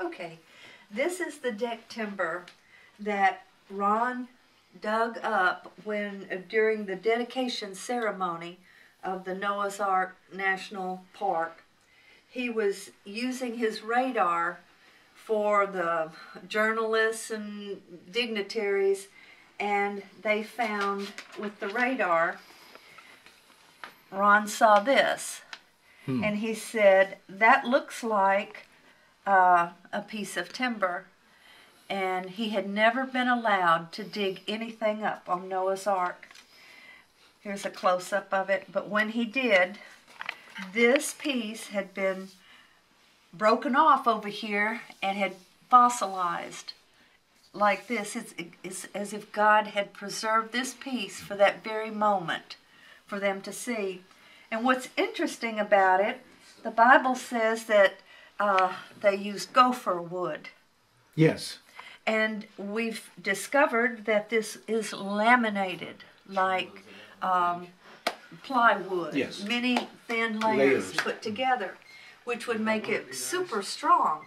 Okay, this is the deck timber that Ron dug up when uh, during the dedication ceremony of the Noah's Ark National Park. He was using his radar for the journalists and dignitaries, and they found with the radar, Ron saw this, and he said, That looks like uh, a piece of timber. And he had never been allowed to dig anything up on Noah's Ark. Here's a close up of it. But when he did, this piece had been broken off over here and had fossilized like this. It's, it's as if God had preserved this piece for that very moment for them to see. And what's interesting about it, the Bible says that uh, they use gopher wood. Yes. And we've discovered that this is laminated like um, plywood. Yes. Many thin layers, Layers. put together, which would make it super strong.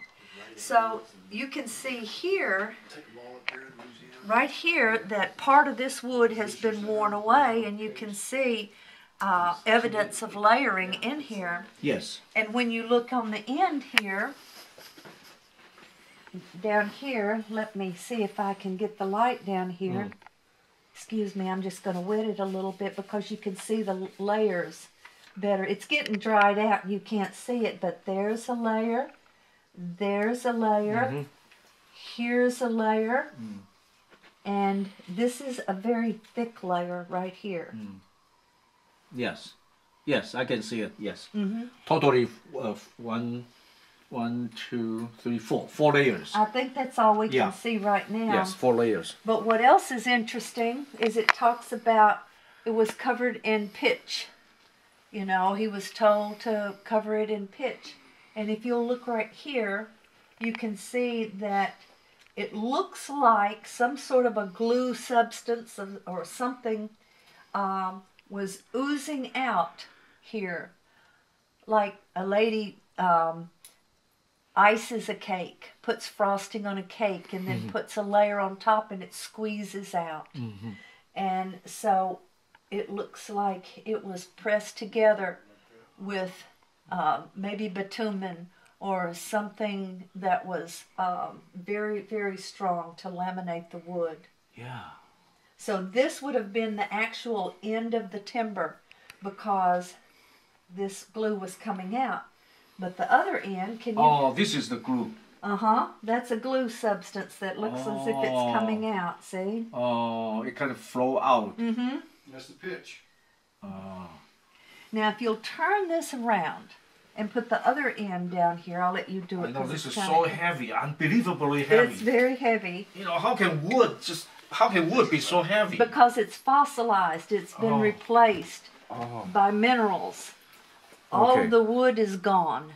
So you can see here, right here, that part of this wood has been worn away, and you can see uh, evidence of layering in here. Yes. And when you look on the end here, down here, let me see if I can get the light down here. Mm. Excuse me, I'm just going to wet it a little bit because you can see the layers better. It's getting dried out, you can't see it, but there's a layer, there's a layer, mm-hmm. here's a layer, mm. and this is a very thick layer right here. Mm. Yes. Yes, I can see it. Yes. hmm Totally uh, one, one, two, three, four. Four layers. I think that's all we can see right now. Yes, four layers. But what else is interesting is it talks about it was covered in pitch. You know, he was told to cover it in pitch. And if you'll look right here, you can see that it looks like some sort of a glue substance of- or something um, was oozing out here. Like a lady um, ices a cake, puts frosting on a cake, and then puts a layer on top and it squeezes out. And so it looks like it was pressed together with uh, maybe bitumen or something that was um, very, very strong to laminate the wood. Yeah. So this would have been the actual end of the timber because this glue was coming out. But the other end, can you? Oh, this is the glue. Uh huh. That's a glue substance that looks as if it's Oh. coming out. See? Oh, it kind of flow out. Mm hmm. That's the pitch. Oh. Now, if you'll turn this around and put the other end down here, I'll let you do it. I know 'cause this is so heavy, unbelievably heavy. It's very heavy you know, how can wood just how can wood be so heavy? because it's fossilized. It's been Oh. replaced oh. by minerals. All Okay. the wood is gone,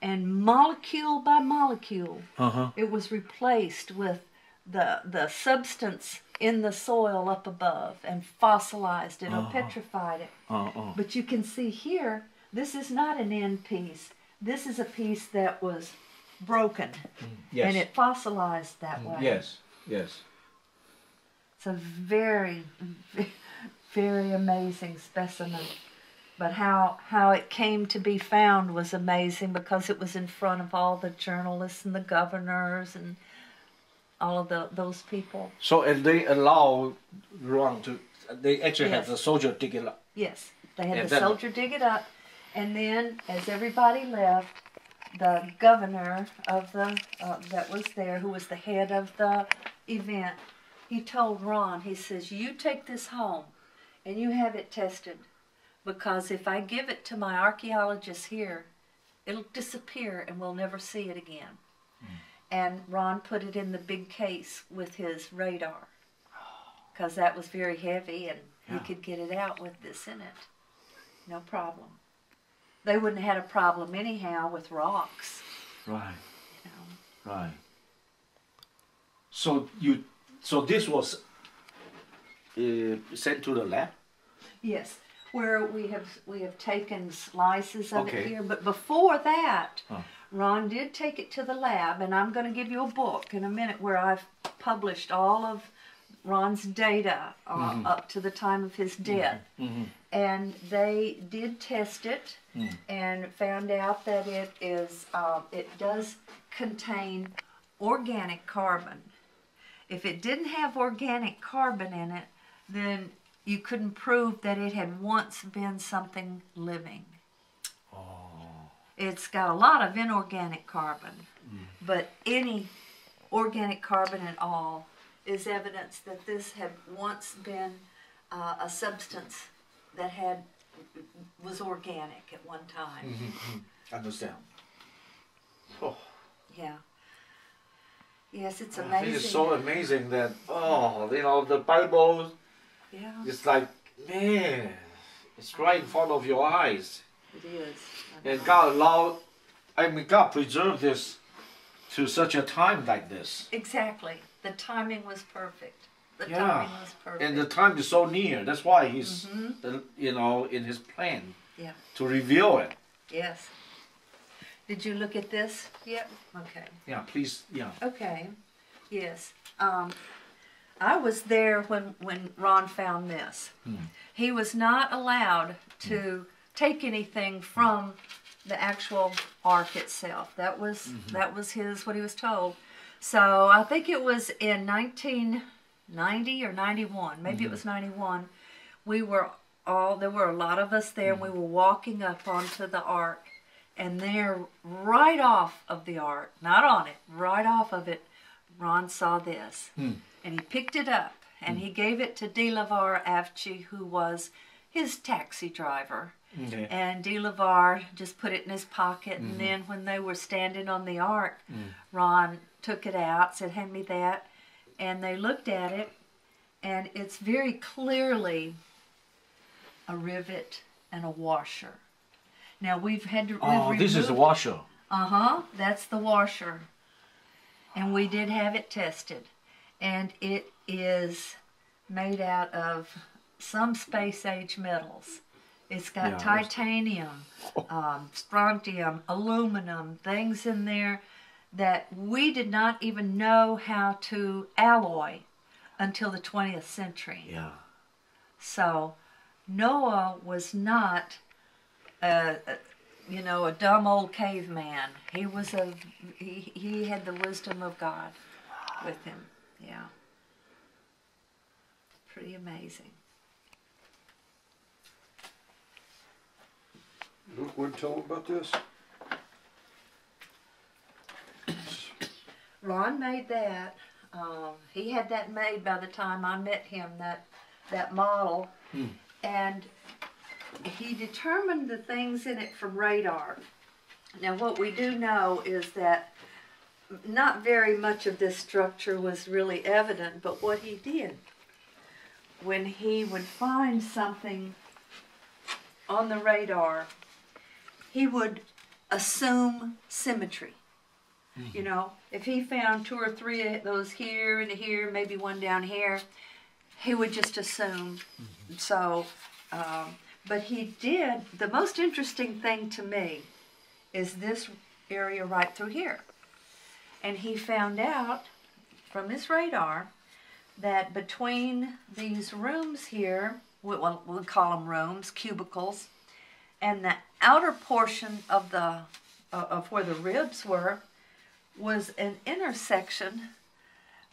and molecule by molecule, Uh-huh. it was replaced with the the substance in the soil up above and fossilized it or Uh-huh. petrified it. Uh-uh. But you can see here, this is not an end piece. This is a piece that was broken Yes. and it fossilized that way. Yes. Yes. It's a very, very amazing specimen. But how, how it came to be found was amazing because it was in front of all the journalists and the governors and all of the, those people. So and they allow Ron to they actually have Yes. the soldier dig it up. Yes, they had And the soldier dig it up, and then as everybody left, the governor of the uh, that was there, who was the head of the event, he told Ron, he says, "You take this home, and you have it tested, because if I give it to my archaeologists here, it'll disappear and we'll never see it again." Hmm. And Ron put it in the big case with his radar, because that was very heavy, and he could get it out with this in it. No problem. They wouldn't have had a problem anyhow with rocks, Right. you know. Right. So you so this was uh, sent to the lab. Yes, where we have we have taken slices of Okay. it here, but before that, Oh. Ron did take it to the lab, and I'm going to give you a book in a minute where I've published all of Ron's data uh, up to the time of his death. And they did test it and found out that it is uh, it does contain organic carbon. If it didn't have organic carbon in it, then you couldn't prove that it had once been something living. Oh. It's got a lot of inorganic carbon, mm. but any organic carbon at all is evidence that this had once been uh, a substance that had was organic at one time. Mm-hmm. Mm-hmm. Understand. Oh, Yeah. Yes, it's amazing. it's so amazing that oh, you know, the Bible yeah, is like man, it's right in front of your eyes, it is. and God allowed, I mean, God preserved this to such a time like this, Exactly. The timing was perfect. The Yeah. timing was perfect. and the time is so near. That's why He's, Mhm. you know, in His plan Yeah. to reveal it. Yes. Did you look at this yet? Okay. Yeah, please, yeah. Okay. Yes. Um, I was there when when Ron found this. Hmm. He was not allowed to take anything from the actual ark itself. That was mm-hmm. that was his what he was told. So I think it was in 1990 or 91, maybe it mm-hmm. was 91. We were all there were a lot of us there. and We mm-hmm. were walking up onto the ark, and there, right off of the ark, not on it, right off of it, Ron saw this, hmm. and he picked it up and he hmm. gave it to Delavar Avci, who was his taxi driver. Okay. And Delavar just put it in his pocket, and mm-hmm. then when they were standing on the ark, hmm. Ron took it out, said, "Hand me that," and they looked at it, and it's very clearly a rivet and a washer. Now we've had to. Oh, we've this is the washer. uh huh. That's the washer. And we did have it tested. And it is made out of some space age metals. It's got Yeah, titanium, um, strontium, aluminum, things in there that we did not even know how to alloy until the 20th century. Yeah. So Noah was not, a, a- you know, a dumb old caveman. He was a, he, he had the wisdom of God with him. Yeah. Pretty amazing. Luke would tell about this. Ron made that. Um, he had that made by the time I met him. That that model, and he determined the things in it from radar. Now, what we do know is that not very much of this structure was really evident, but what he did when he would find something on the radar, he would assume symmetry. You know, if he found two or three of those here and here, maybe one down here, he would just assume. So, um, but he did. The most interesting thing to me is this area right through here. And he found out from his radar that between these rooms here, we- well, we'll call them rooms, cubicles, and the outer portion of the uh, of where the ribs were was an intersection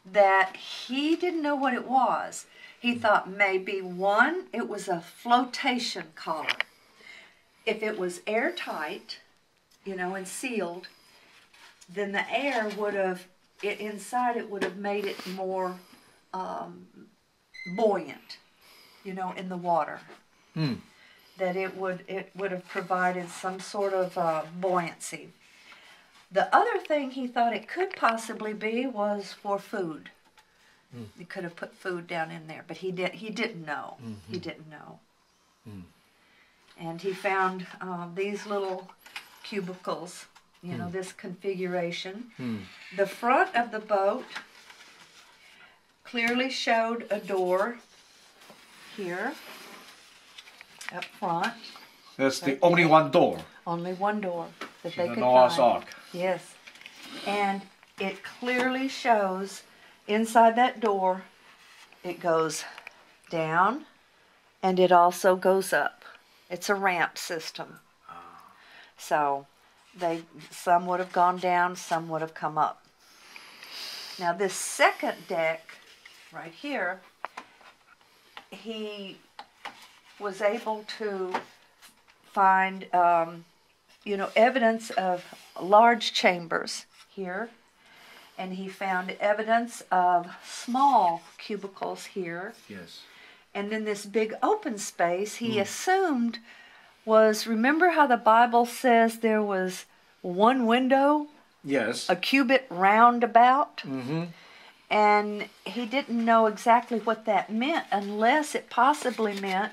that he didn't know what it was. He thought maybe one, it was a flotation collar. If it was airtight, you know, and sealed, then the air would have, it, inside it would have made it more um, buoyant, you know, in the water. Hmm. That it would, it would have provided some sort of uh, buoyancy. The other thing he thought it could possibly be was for food. You could have put food down in there, but he did. He didn't know. He mm-hmm. didn't know. Mm. And he found um, these little cubicles. You know mm. this configuration. Mm. The front of the boat clearly showed a door here up front. That's the only one door Only one door that they the could Noah's find. Ark. Yes. And it clearly shows inside that door, it goes down and it also goes up. It's a ramp system. So they some would have gone down, some would have come up. Now this second deck right here, he was able to find um, you know, evidence of large chambers here, and he found evidence of small cubicles here, Yes. and then this big open space he assumed was remember how the Bible says there was one window, Yes. a cubit roundabout? mm-hmm. And he didn't know exactly what that meant unless it possibly meant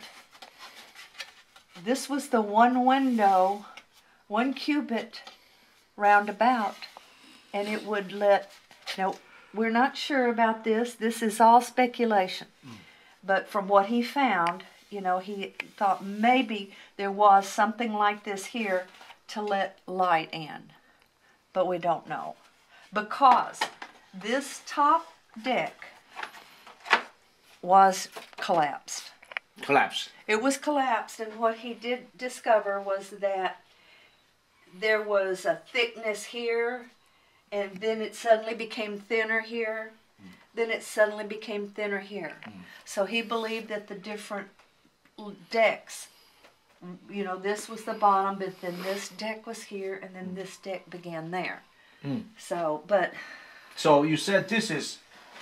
this was the one window, one cubit roundabout, and it would let. Now, we're not sure about this. This is all speculation. Mm. But from what he found, you know, he thought maybe there was something like this here to let light in. But we don't know. Because this top deck was collapsed. Collapsed. It was collapsed, and what he did discover was that there was a thickness here, and then it suddenly became thinner here, then it suddenly became thinner here. So he believed that the different decks, you know, this was the bottom, but then this deck was here, and then this deck began there. Mm. So, but So you said this is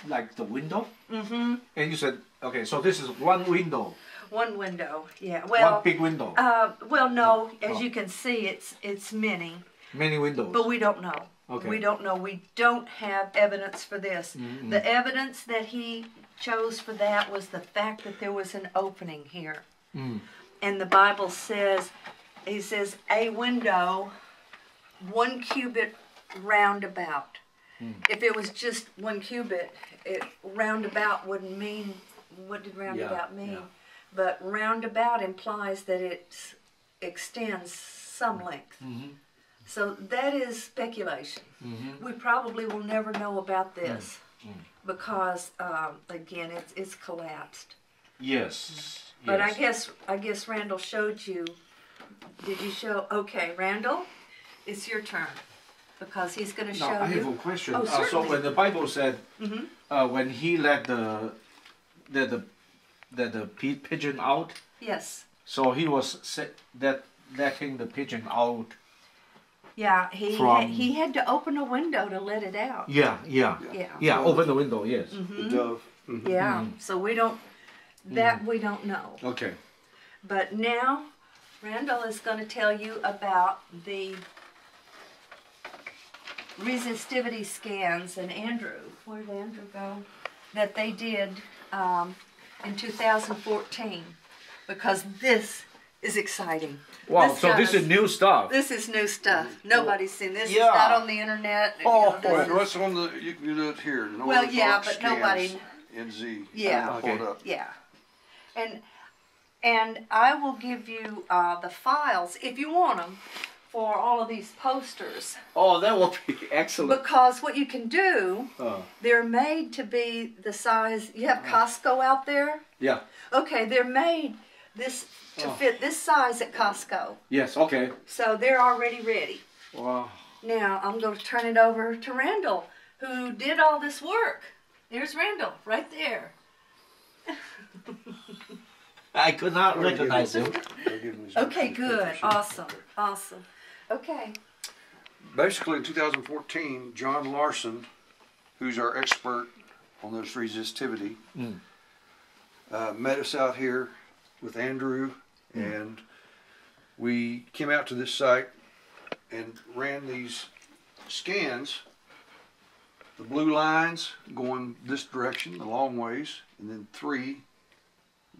like the window, Mm-hmm. and you said okay. So this is one window, one window, yeah. Well, one big window, uh, well, no. As Oh. you can see, it's it's many. many windows. But we don't know. Okay. We don't know. We don't have evidence for this. Mhm. The evidence that he chose for that was the fact that there was an opening here. Mm. And the Bible says, he says, a window, one cubit roundabout. Hmm. If it was just one cubit, it roundabout wouldn't mean, what did roundabout mean? yeah. But roundabout implies that it extends some length. Mhm. So that is speculation. Mhm. We probably will never know about this Mm. because, um, again, it's it's collapsed. Yes. But I guess I guess Randall showed you. Did you show? Okay, Randall, it's your turn because he's going to show I have you. a question. Oh, uh, so when the Bible said, Mhm. uh, when he let the, the, let the pi- pigeon out, Yes. so he was set, that letting the pigeon out. Yeah, he From- had, he had to open a window to let it out. Yeah, yeah, Yeah. yeah. Open the window. Yes. Mhm. The dove. Mhm. Yeah. Mm. So we don't. That we don't know. Okay. But now, Randall is going to tell you about the resistivity scans and Andrew, where did Andrew go? That they did um, in 2014, because this is exciting. Wow. This so this does- is new stuff. This is new stuff. Nobody's seen this. Yeah. It's not on the internet. you Oh, know, Well, what's on the, you can do that here. the Well, yeah, but scans nobody- In Z. Yeah. I'll pull it Okay. up. Yeah. And and I will give you uh, the files if you want them for all of these posters oh, that will be excellent. because what you can do Uh, they're made to be the size you have Costco out there yeah. okay they're made this to Oh. fit this size at Costco Yes. Okay. so they're already ready Wow. now I'm going to turn it over to Randall who did all this work there's Randall right there I could not Already recognize him- him. already given his okay good awesome awesome okay Basically, in 2014, John Larson, who's our expert on this resistivity, Mm. uh, met us out here with Andrew, hmm. and we came out to this site and ran these scans. The blue lines going this direction, the long ways, and then three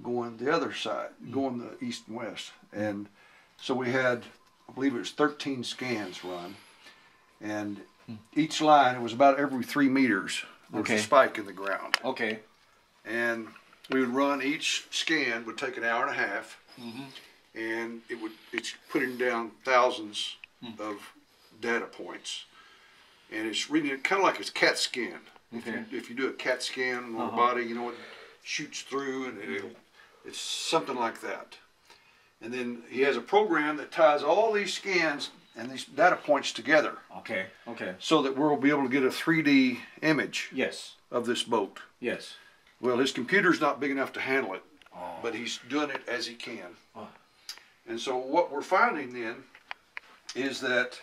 going the other side, hmm. going the east and west. And so we had, I believe it was 13 scans run. And hmm. each line, it was about every three meters, there was Okay. a spike in the ground. Okay. And we would run each scan, would take an hour and a half, Mhm. and it would, it's putting down thousands of data points, and it's reading it kind of like it's CAT scan. If Okay. you if you do a CAT scan on the Uh-huh. body, you know it shoots through, and it'll it's something like that. And then he has a program that ties all these scans and these data points together, Okay. Okay. so that we'll be able to get a 3D image Yes. of this boat. Yes. Well, his computer's not big enough to handle it, Oh. but he's doing it as he can. Oh. And so what we're finding then is that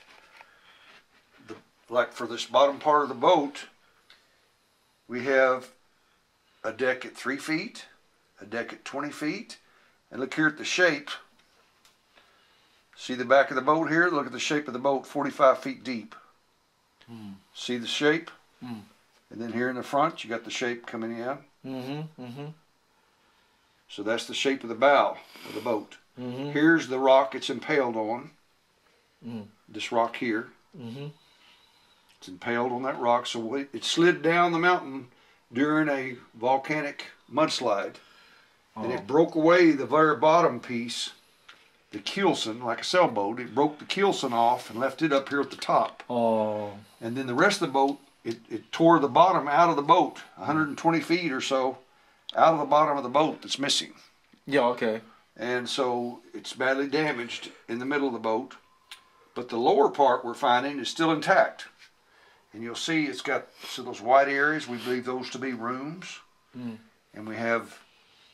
the like for this bottom part of the boat, we have a deck at three feet, a deck at 20 feet, and look here at the shape. See the back of the boat here? Look at the shape of the boat, 45 feet deep. See the shape? Hmm. And then here in the front, you got the shape coming in. Mm-hmm. Mm-hmm. So that's the shape of the bow of the boat. Mm-hmm. Here's the rock it's impaled on. Mm. This rock here. Mm-hmm. It's impaled on that rock. So it, it slid down the mountain during a volcanic mudslide. And Oh. it broke away the very bottom piece, the keelson, like a sailboat. It broke the keelson off and left it up here at the top. Oh. And then the rest of the boat, it, it tore the bottom out of the boat, 120 feet or so, out of the bottom of the boat that's missing. Yeah. Okay. and so it's badly damaged in the middle of the boat. But the lower part we're finding is still intact, and you'll see it's got so those white areas. We believe those to be rooms, Mm. and we have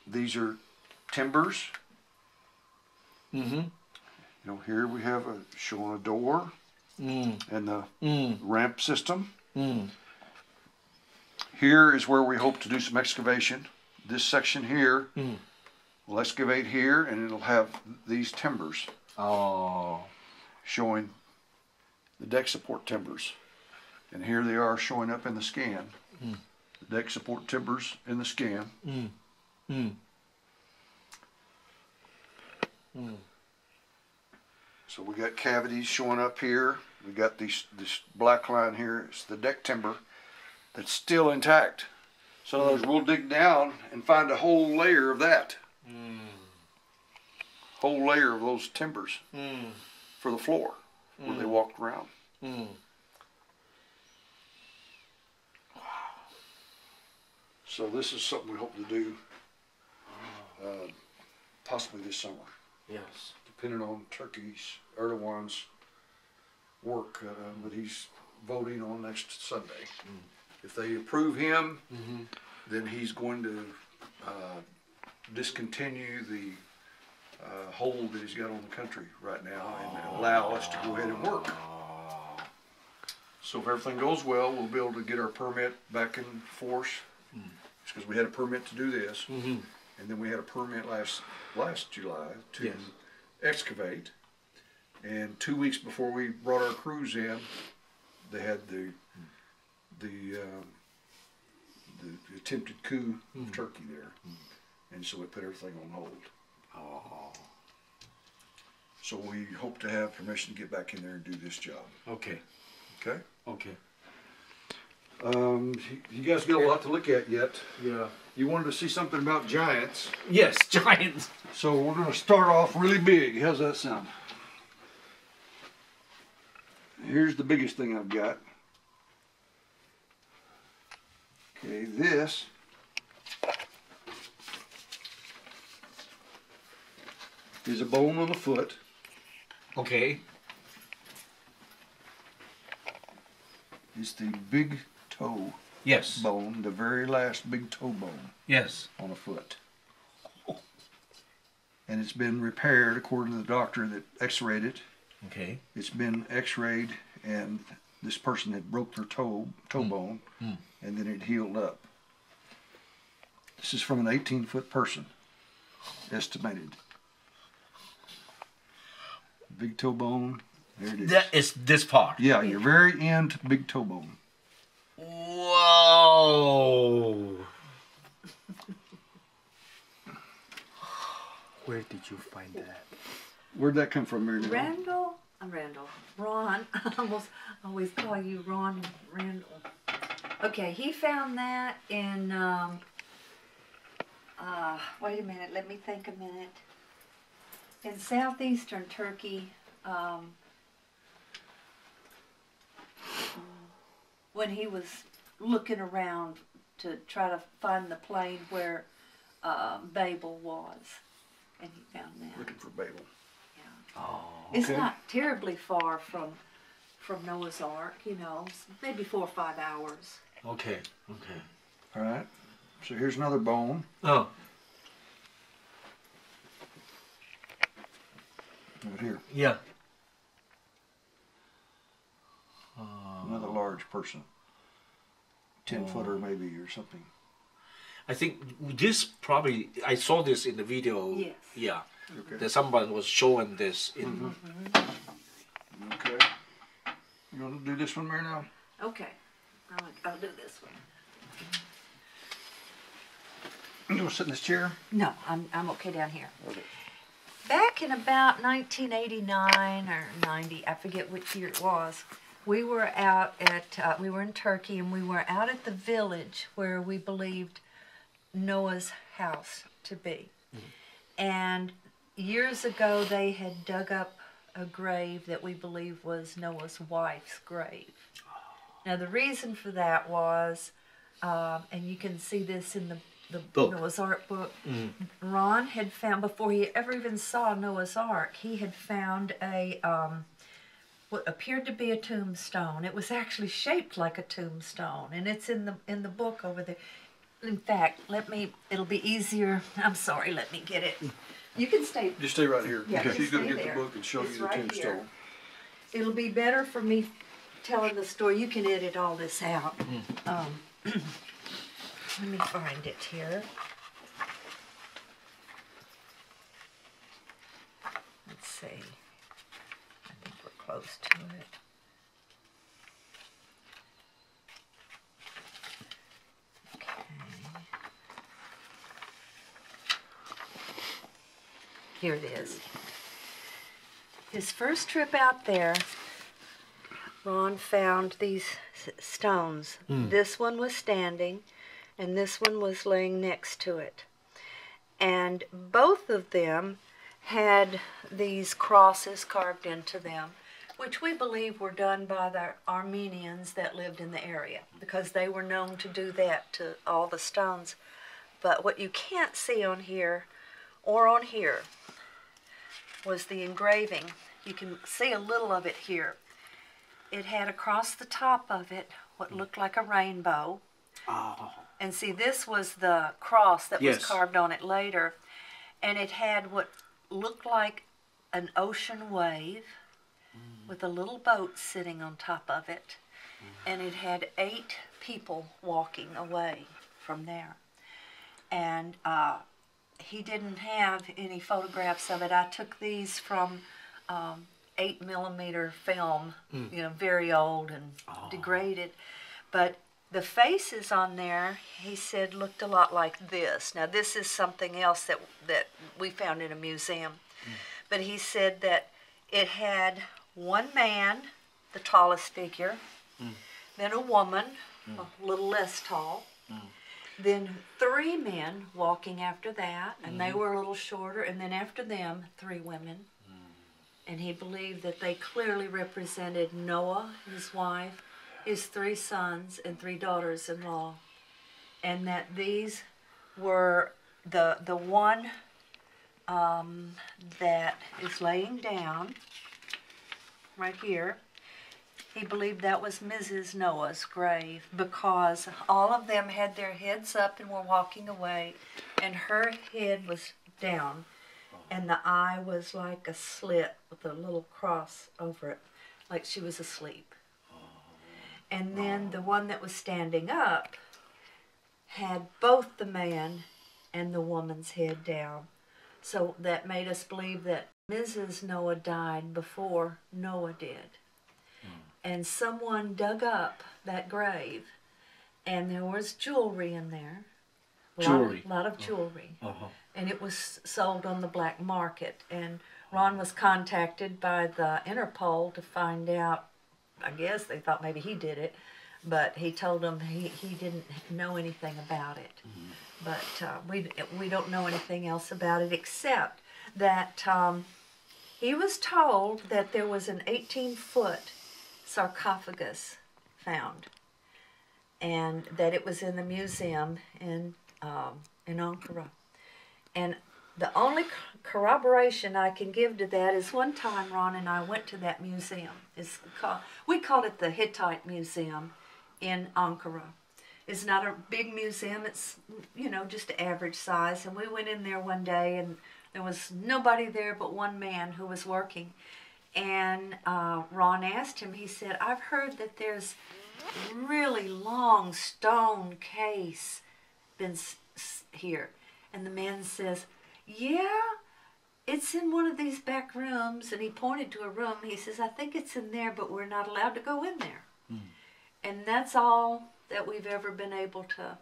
these are timbers. Mm-hmm. You know, here we have a showing a door Mm. and the Mm. ramp system. Mm. Here is where we hope to do some excavation. This section here, we'll excavate here, and it'll have these timbers. Oh. showing the deck support timbers. And here they are showing up in the scan. The deck support timbers in the scan. Mm. Mm. So we got cavities showing up here. We got these this black line here. It's the deck timber that's still intact. So other words, we'll dig down and find a whole layer of that. Whole layer of those timbers Mm. for the floor where they walked around. Mm. So this is something we hope to do uh, possibly this summer, Yes. depending on Turkey's Erdogan's work uh, that he's voting on next Sunday. If they approve him, Mm-hmm. then he's going to uh, discontinue the uh, hold that he's got on the country right now and allow us to go ahead and work. So if everything goes well, we'll be able to get our permit back in force. Because we had a permit to do this, Mm-hmm. and then we had a permit last last July to Yes. excavate. And two weeks before we brought our crews in, they had the the um, the attempted coup of Turkey there, and so we put everything on hold. Oh. So we hope to have permission to get back in there and do this job. Okay. Okay. Okay. Um, you guys got a lot to look at yet. Yeah. You wanted to see something about giants, Yes, giants. so we're going to start off really big. How's that sound? Here's the biggest thing I've got. Okay, this is a bone on the foot. Okay. It's the big toe Yes. bone, the very last big toe bone Yes. on a foot. And it's been repaired according to the doctor that x-rayed it. Okay. It's been x-rayed and this person had broke their toe toe bone Mm. and then it healed up. This is from an 18 foot person, estimated. Big toe bone, there it is. That is this part. yeah, your very end big toe bone. Whoa. Where did you find that? Where'd that come from, Mary? Randall, I'm Randall. Ron, I almost always call you Ron Randall. Okay, he found that in, um, uh, wait a minute, let me think a minute. In southeastern Turkey, um, when he was looking around to try to find the plain where uh, Babel was, and he found that. Looking for Babel. Oh, It's not terribly far from from Noah's Ark, you know, maybe four or five hours. okay, okay. All right. So here's another bone. Oh, Right here. yeah. Another large person. Ten footer oh. maybe or something. I think this probably I saw this in the video. Yes. Yeah. Okay. That someone was showing this in. Okay. You want to do this one, Mary now? Okay, I'll, I'll do this one. You want to sit in this chair? No, I'm I'm okay down here. Okay. Back in about 1989 or 90, I forget which year it was, we were out at, uh, we were in Turkey and we were out at the village where we believed Noah's house to be. And years ago, they had dug up a grave that we believe was Noah's wife's grave. Now, the reason for that was, um, and you can see this in the, the Book. Noah's Ark book, Ron had found, before he ever even saw Noah's Ark, he had found a, um, what appeared to be a tombstone. It was actually shaped like a tombstone, and it's in the in the book over there. In fact, let me. It'll be easier. I'm sorry. Let me get it. You can stay. Just stay right here. Yeah, just She's going stay to get there. the book and show It's you the right here. tombstone. It'll be better for me telling the story. You can edit all this out. Um, let me find it here. Let's see. I think we're close to it. Here it is. His first trip out there, Ron found these stones. Hmm. This one was standing, and this one was laying next to it. And both of them had these crosses carved into them, which we believe were done by the Armenians that lived in the area, because they were known to do that to all the stones. But what you can't see on here or on here was the engraving. You can see a little of it here. It had across the top of it what mm. looked like a rainbow. Oh. And see, this was the cross that Yes. was carved on it later. And it had what looked like an ocean wave mm. with a little boat sitting on top of it. Mm. And it had eight people walking away from there. And uh, he didn't have any photographs of it. I took these from um, eight millimeter film, hmm. you know, very old and ah. degraded. But the faces on there, he said, looked a lot like this. Now, this is something else that that we found in a museum. Hmm. But he said that it had one man, the tallest figure, hmm. then a woman, a little less tall, then three men walking after that, and they were a little shorter, and then after them, three women. And he believed that they clearly represented Noah, his wife, his three sons, and three daughters in law. And that these were the, the one um, that is laying down right here. He believed that was Mrs. Noah's grave because all of them had their heads up and were walking away, and her head was down, and the eye was like a slit with a little cross over it, like she was asleep. And then the one that was standing up had both the man and the woman's head down. So that made us believe that Mrs. Noah died before Noah did. And someone dug up that grave, and there was jewelry in there. A lot- Jewelry. lot of jewelry Uh-huh. and it was sold on the black market. And Ron was contacted by the Interpol to find out. I guess they thought maybe he did it, but he told them he, he didn't know anything about it. But uh, we we don't know anything else about it except that um, he was told that there was an 18 foot sarcophagus found, and that it was in the museum in um, in Ankara. And the only corroboration I can give to that is one time Ron and I went to that museum. It's called, we called it the Hittite Museum in Ankara. It's not a big museum. It's you know just average size. And we went in there one day, and there was nobody there but one man who was working. And uh, Ron asked him. He said, "I've heard that there's really long stone case been s- s- here." And the man says, "Yeah." It's in one of these back rooms, and he pointed to a room. He says, I think it's in there, but we're not allowed to go in there. And that's all that we've ever been able to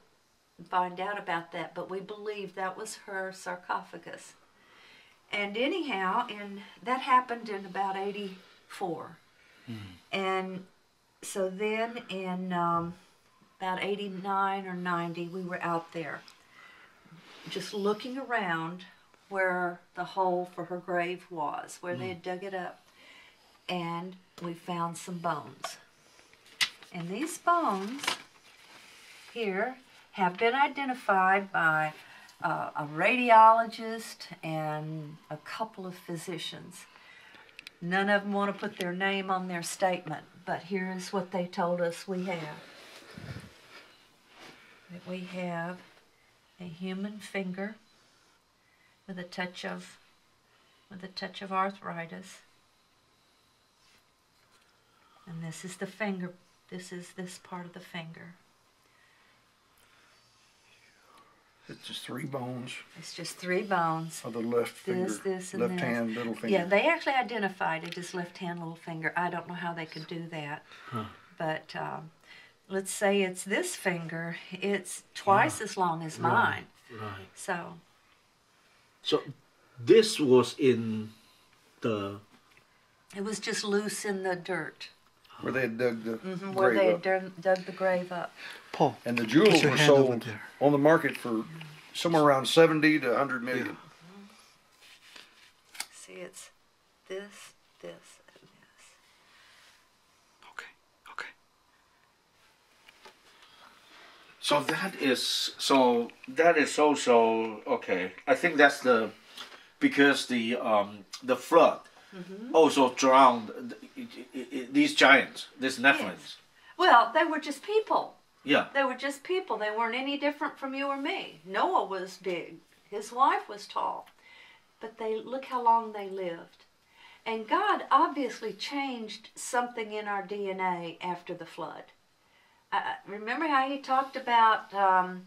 find out about that. But we believe that was her sarcophagus. And anyhow, and that happened in about 84. And so then in um, about 89 or 90, we were out there just looking around where the hole for her grave was, where they had dug it up. And we found some bones. And these bones here have been identified by uh, a radiologist and a couple of physicians. None of them want to put their name on their statement, but here is what they told us we have. That we have a human finger with a touch of with a touch of arthritis. And this is the finger this is this part of the finger. It's just three bones It's just three bones. of the left finger, This, this, and left this. hand, little finger. Yeah, they actually identified it as left hand little finger. I don't know how they could do that. But um, let's say it's this finger, it's twice as long as mine. Right. So, So this was in the it was just loose in the dirt where they had dug the mhm, where grave they up. had dug, dug the grave up. Paul, And the jewels were sold on the market for somewhere around 70 to 100 million. See, it's this, this, and this. okay, okay. So that is so that is also okay. I think that's the because the um the flood also drowned th- i- i- i- these giants, these Nephilims. Well, they were just people. Yeah. They were just people. They weren't any different from you or me. Noah was big. His wife was tall. But they look how long they lived. And God obviously changed something in our DNA after the flood. Uh, remember how he talked about um,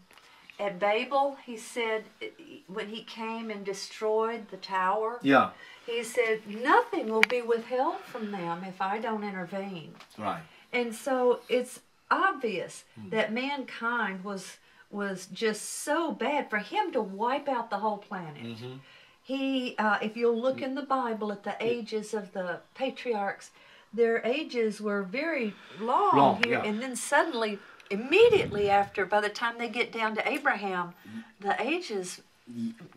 at Babel? He said uh, when he came and destroyed the tower, Yeah. He said, Nothing will be withheld from them if I don't intervene. Right. And so it's obvious hmm. that mankind was was just so bad for him to wipe out the whole planet. Mm-hmm. He, uh, if you'll look hmm. in the Bible at the hmm. ages of the patriarchs, their ages were very long, Long, here, yeah. and then suddenly, immediately after, by the time they get down to Abraham, the ages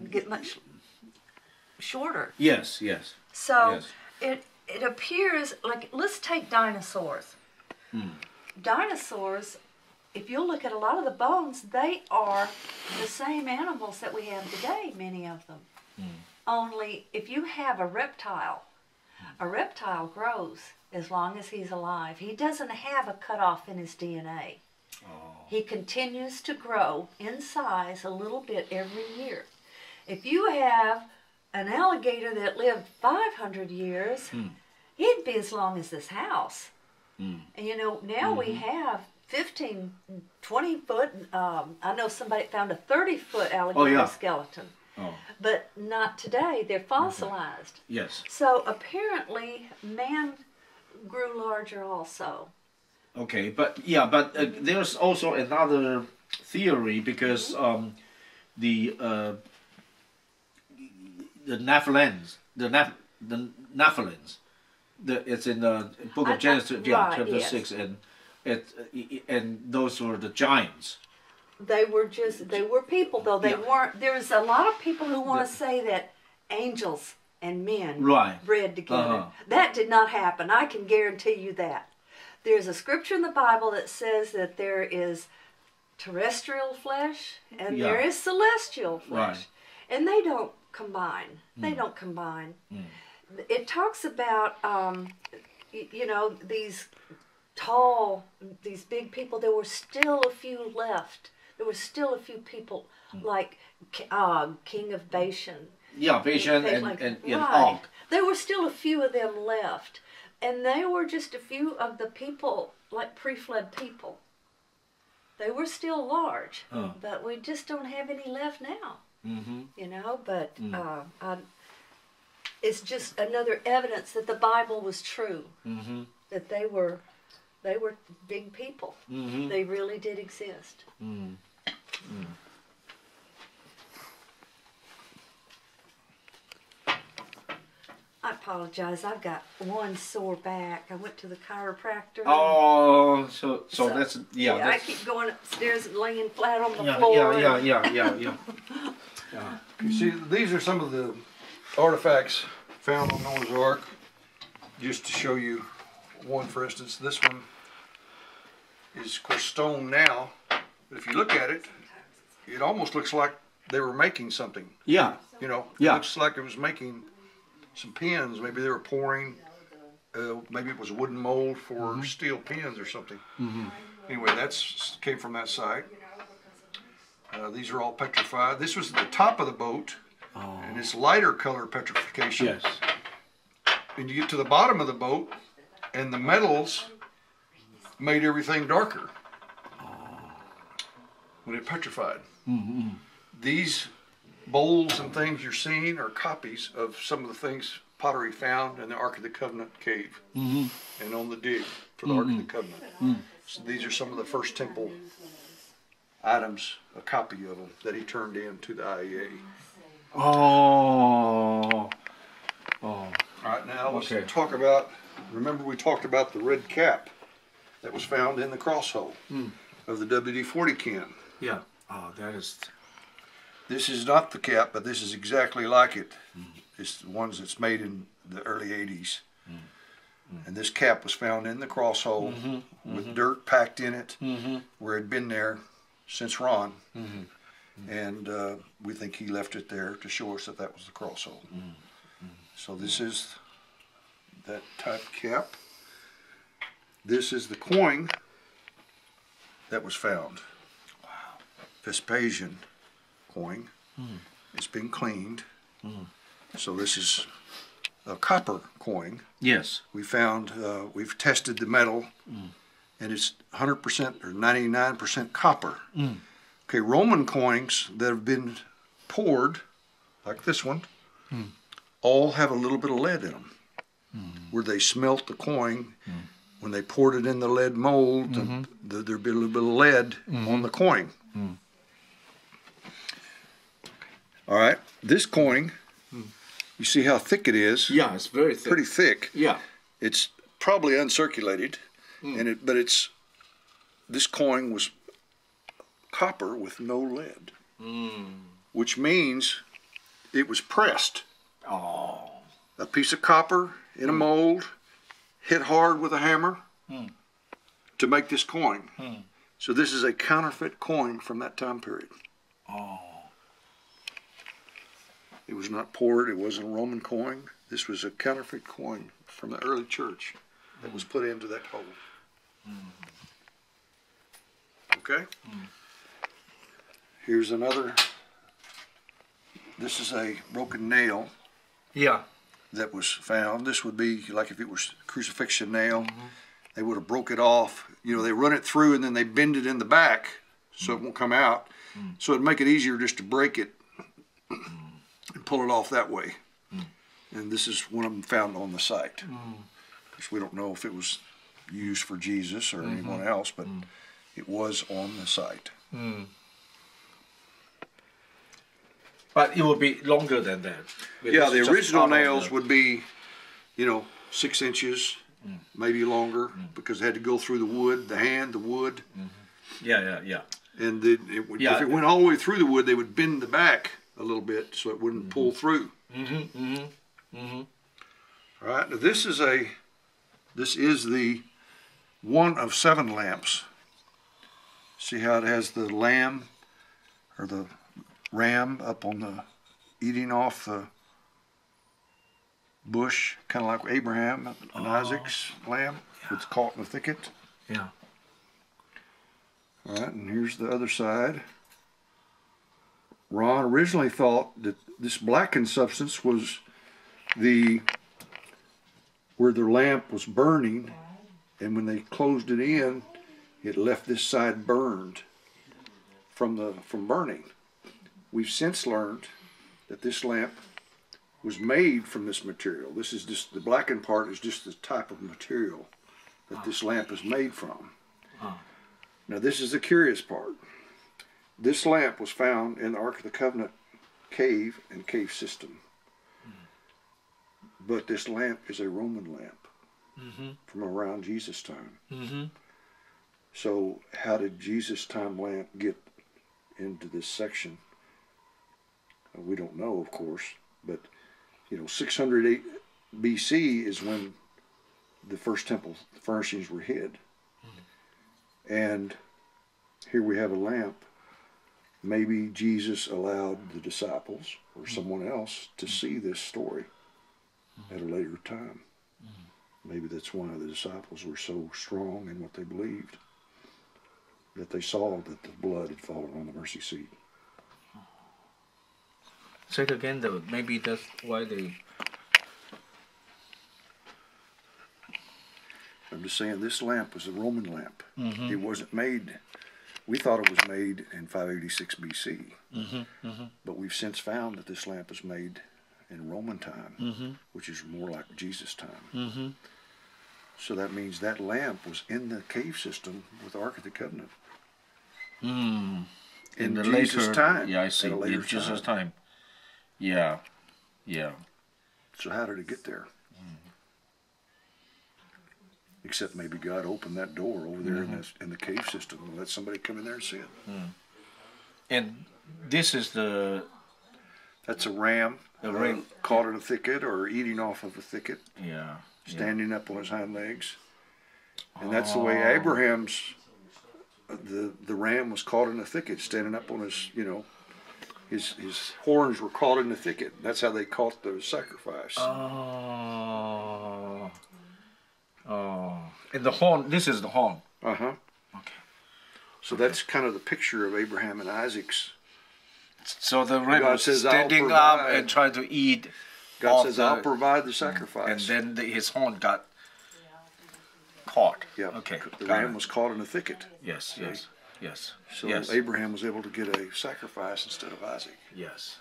get much shorter. Yes. Yes. So Yes. it it appears like let's take dinosaurs. Hmm. Dinosaurs, if you look at a lot of the bones, they are the same animals that we have today. Many of them. Hmm. Only if you have a reptile, hmm. a reptile grows as long as he's alive. He doesn't have a cutoff in his DNA. Oh. He continues to grow in size a little bit every year. If you have an alligator that lived 500 years, he'd be as long as this house. And you know, now we have 15, 20 foot, um, I know somebody found a 30 foot alligator yeah. skeleton, Oh. but not today. They're fossilized. Yes. So apparently, man grew larger also. Okay, but yeah, but uh, there's also another theory because um, the uh, the Nephilims, the Neph the Nephilims, the it's in the book of Genesis, yeah, right, chapter yes. six, and it and those were the giants. They were just they were people though. They Yeah. weren't there's a lot of people who want The- to say that angels and men Right. bred together. Uh-huh. That did not happen. I can guarantee you that. There's a scripture in the Bible that says that there is terrestrial flesh and there Yeah. is celestial flesh. Right. And they don't combine. They don't combine. It talks about, um, y- you know, these tall, these big people. There were still a few left. There were still a few people like uh, King of Bashan. Yeah, Things and, like- and, and right. There were still a few of them left, and they were just a few of the people, like pre-flood people. They were still large, Oh. but we just don't have any left now. Mm-hmm. You know, but Mm. uh, I, it's just another evidence that the Bible was true. Mm-hmm. That they were, they were big people. Mm-hmm. They really did exist. Mm. I apologize. I've got one sore back. I went to the chiropractor. Oh, so so, So, that's yeah. I that's, keep going upstairs and laying flat on the yeah, floor. yeah, and- yeah, yeah, yeah, yeah. You see, these are some of the artifacts found on Noah's Ark. Just to show you one, for instance, this one is of course stone now, but if you look at it, it almost looks like they were making something. Yeah. You know, Yeah. it looks like it was making some pins. Maybe they were pouring. Uh, maybe it was a wooden mold for Mm-hmm. steel pins or something. Mm -hmm. Anyway, that's came from that site. Uh, these are all petrified. This was at the top of the boat, oh. and it's lighter color petrification. Yes. And you get to the bottom of the boat, and the metals made everything darker oh. when it petrified. Mm-hmm. These bowls and things you're seeing are copies of some of the things pottery found in the Ark of the Covenant cave mm-hmm. and on the dig for the Ark of the mm-hmm. Covenant. Mm. So these are some of the first temple items, a copy of them that he turned in to the IEA. Oh. Oh. All right, now let's Okay. talk about. Remember, we talked about the red cap that was found in the cross hole hmm. of the WD 40 can. Yeah. Oh, that is. This is not the cap, but this is exactly like it. Hmm. It's the ones that's made in the early 80s. Hmm. And this cap was found in the cross hole mm-hmm. with mm-hmm. dirt packed in it, mm-hmm. where it had been there since Ron. Mm-hmm. Mm-hmm. And uh, we think he left it there to show us that that was the cross hole. Mm-hmm. So this is that type cap. This is the coin that was found. Wow. Vespasian coin. It's been cleaned. So this is a copper coin. Yes. We found, uh, we've tested the metal, mm. And it's 100% or 99% copper. Mm. Okay, Roman coins that have been poured, like this one, mm. all have a little bit of lead in them. Mm. Where they smelt the coin, when they poured it in the lead mold, the, mm-hmm. the, there'd be a little bit of lead mm-hmm. on the coin. All right, this coin, you see how thick it is? Yeah, it's very thick. Pretty thick. Yeah. It's probably uncirculated, Hmm. and it but it's this coin was copper with no lead, hmm. which means it was pressed. Oh. A piece of copper in a hmm. mold, hit hard with a hammer to make this coin. So this is a counterfeit coin from that time period. Oh. It was not poured. It wasn't a Roman coin. This was a counterfeit coin from the early church that was put into that hole. Mm-hmm. Okay? Mm-hmm. Here's another. This is a broken nail Yeah. that was found. This would be like if it was crucifixion nail. Mm-hmm. They would have broke it off. You know, they run it through and then they bend it in the back so it won't come out. So it'd make it easier just to break it and pull it off that way. And this is one of them found on the site. Because we don't know if it was used for Jesus or anyone mm-hmm. else, but mm. it was on the site. Mm. But it would be longer than that. Yeah, the original nails the- would be, you know, six inches, mm. maybe longer, because they had to go through the wood, the hand, the wood, mm-hmm. Yeah, yeah, yeah. and then it would, Yeah. if it went all the way through the wood, they would bend the back a little bit so it wouldn't pull mm-hmm. through. Mm-hmm, mm-hmm, mm-hmm. All right, now this is a, this is the one of seven lamps. See how it has the lamb or the ram up on the eating off the bush, kind of like Abraham and oh. Isaac's lamb. It's caught in the thicket. Yeah. All right, and here's the other side. Ron originally thought that this blackened substance was the where the lamp was burning, and when they closed it in, it left this side burned from the from burning. We've since learned that this lamp was made from this material. This is just the blackened part is just the type of material that this lamp is made from. Uh-huh. Now, this is the curious part. This lamp was found in the Ark of the Covenant cave and cave system. But this lamp is a Roman lamp from around Jesus' time. Mm-hmm. So, how did Jesus' time lamp get into this section? Uh, We don't know, of course, but you know, 608 BC is when the first temple furnishings were hid. And here we have a lamp. Maybe Jesus allowed the disciples or someone else to see this story at a later time. Maybe that's why the disciples were so strong in what they believed that they saw that the blood had fallen on the mercy seat. Say it again, though. Maybe that's why they. I'm just saying this lamp was a Roman lamp. Mm-hmm. It wasn't made. We thought it was made in 586 BC, Mm-hmm. Mm-hmm. but we've since found that this lamp was made in Roman time, Mm-hmm. which is more like Jesus' time. Mm-hmm. So that means that lamp was in the cave system with the Ark of the Covenant Mm. in, the Jesus' later time. Yeah, I see. In Jesus' time. time. Yeah. Yeah. So how did it get there? Except maybe God opened that door over there in, this, in the cave system and let somebody come in there and see it. And this is the That's a ram, The uh, ram. caught in a thicket or eating off of a thicket, yeah. standing up on his hind legs. And that's the way Oh. Abraham's, the, the ram was caught in a thicket, standing up on his, you know, his, his horns were caught in the thicket. That's how they caught the sacrifice. Oh. Oh. And the horn. This is the horn. Uh huh. Okay. So that's kind of the picture of Abraham and Isaac's. So the was says, standing up and trying to eat. God says, the- "I'll mm. provide the sacrifice." And then the, his horn got caught. yeah. Okay. The ram it. was caught in a thicket. Yes. Yes. Yes. So yes. Abraham was able to get a sacrifice instead of Isaac. Yes.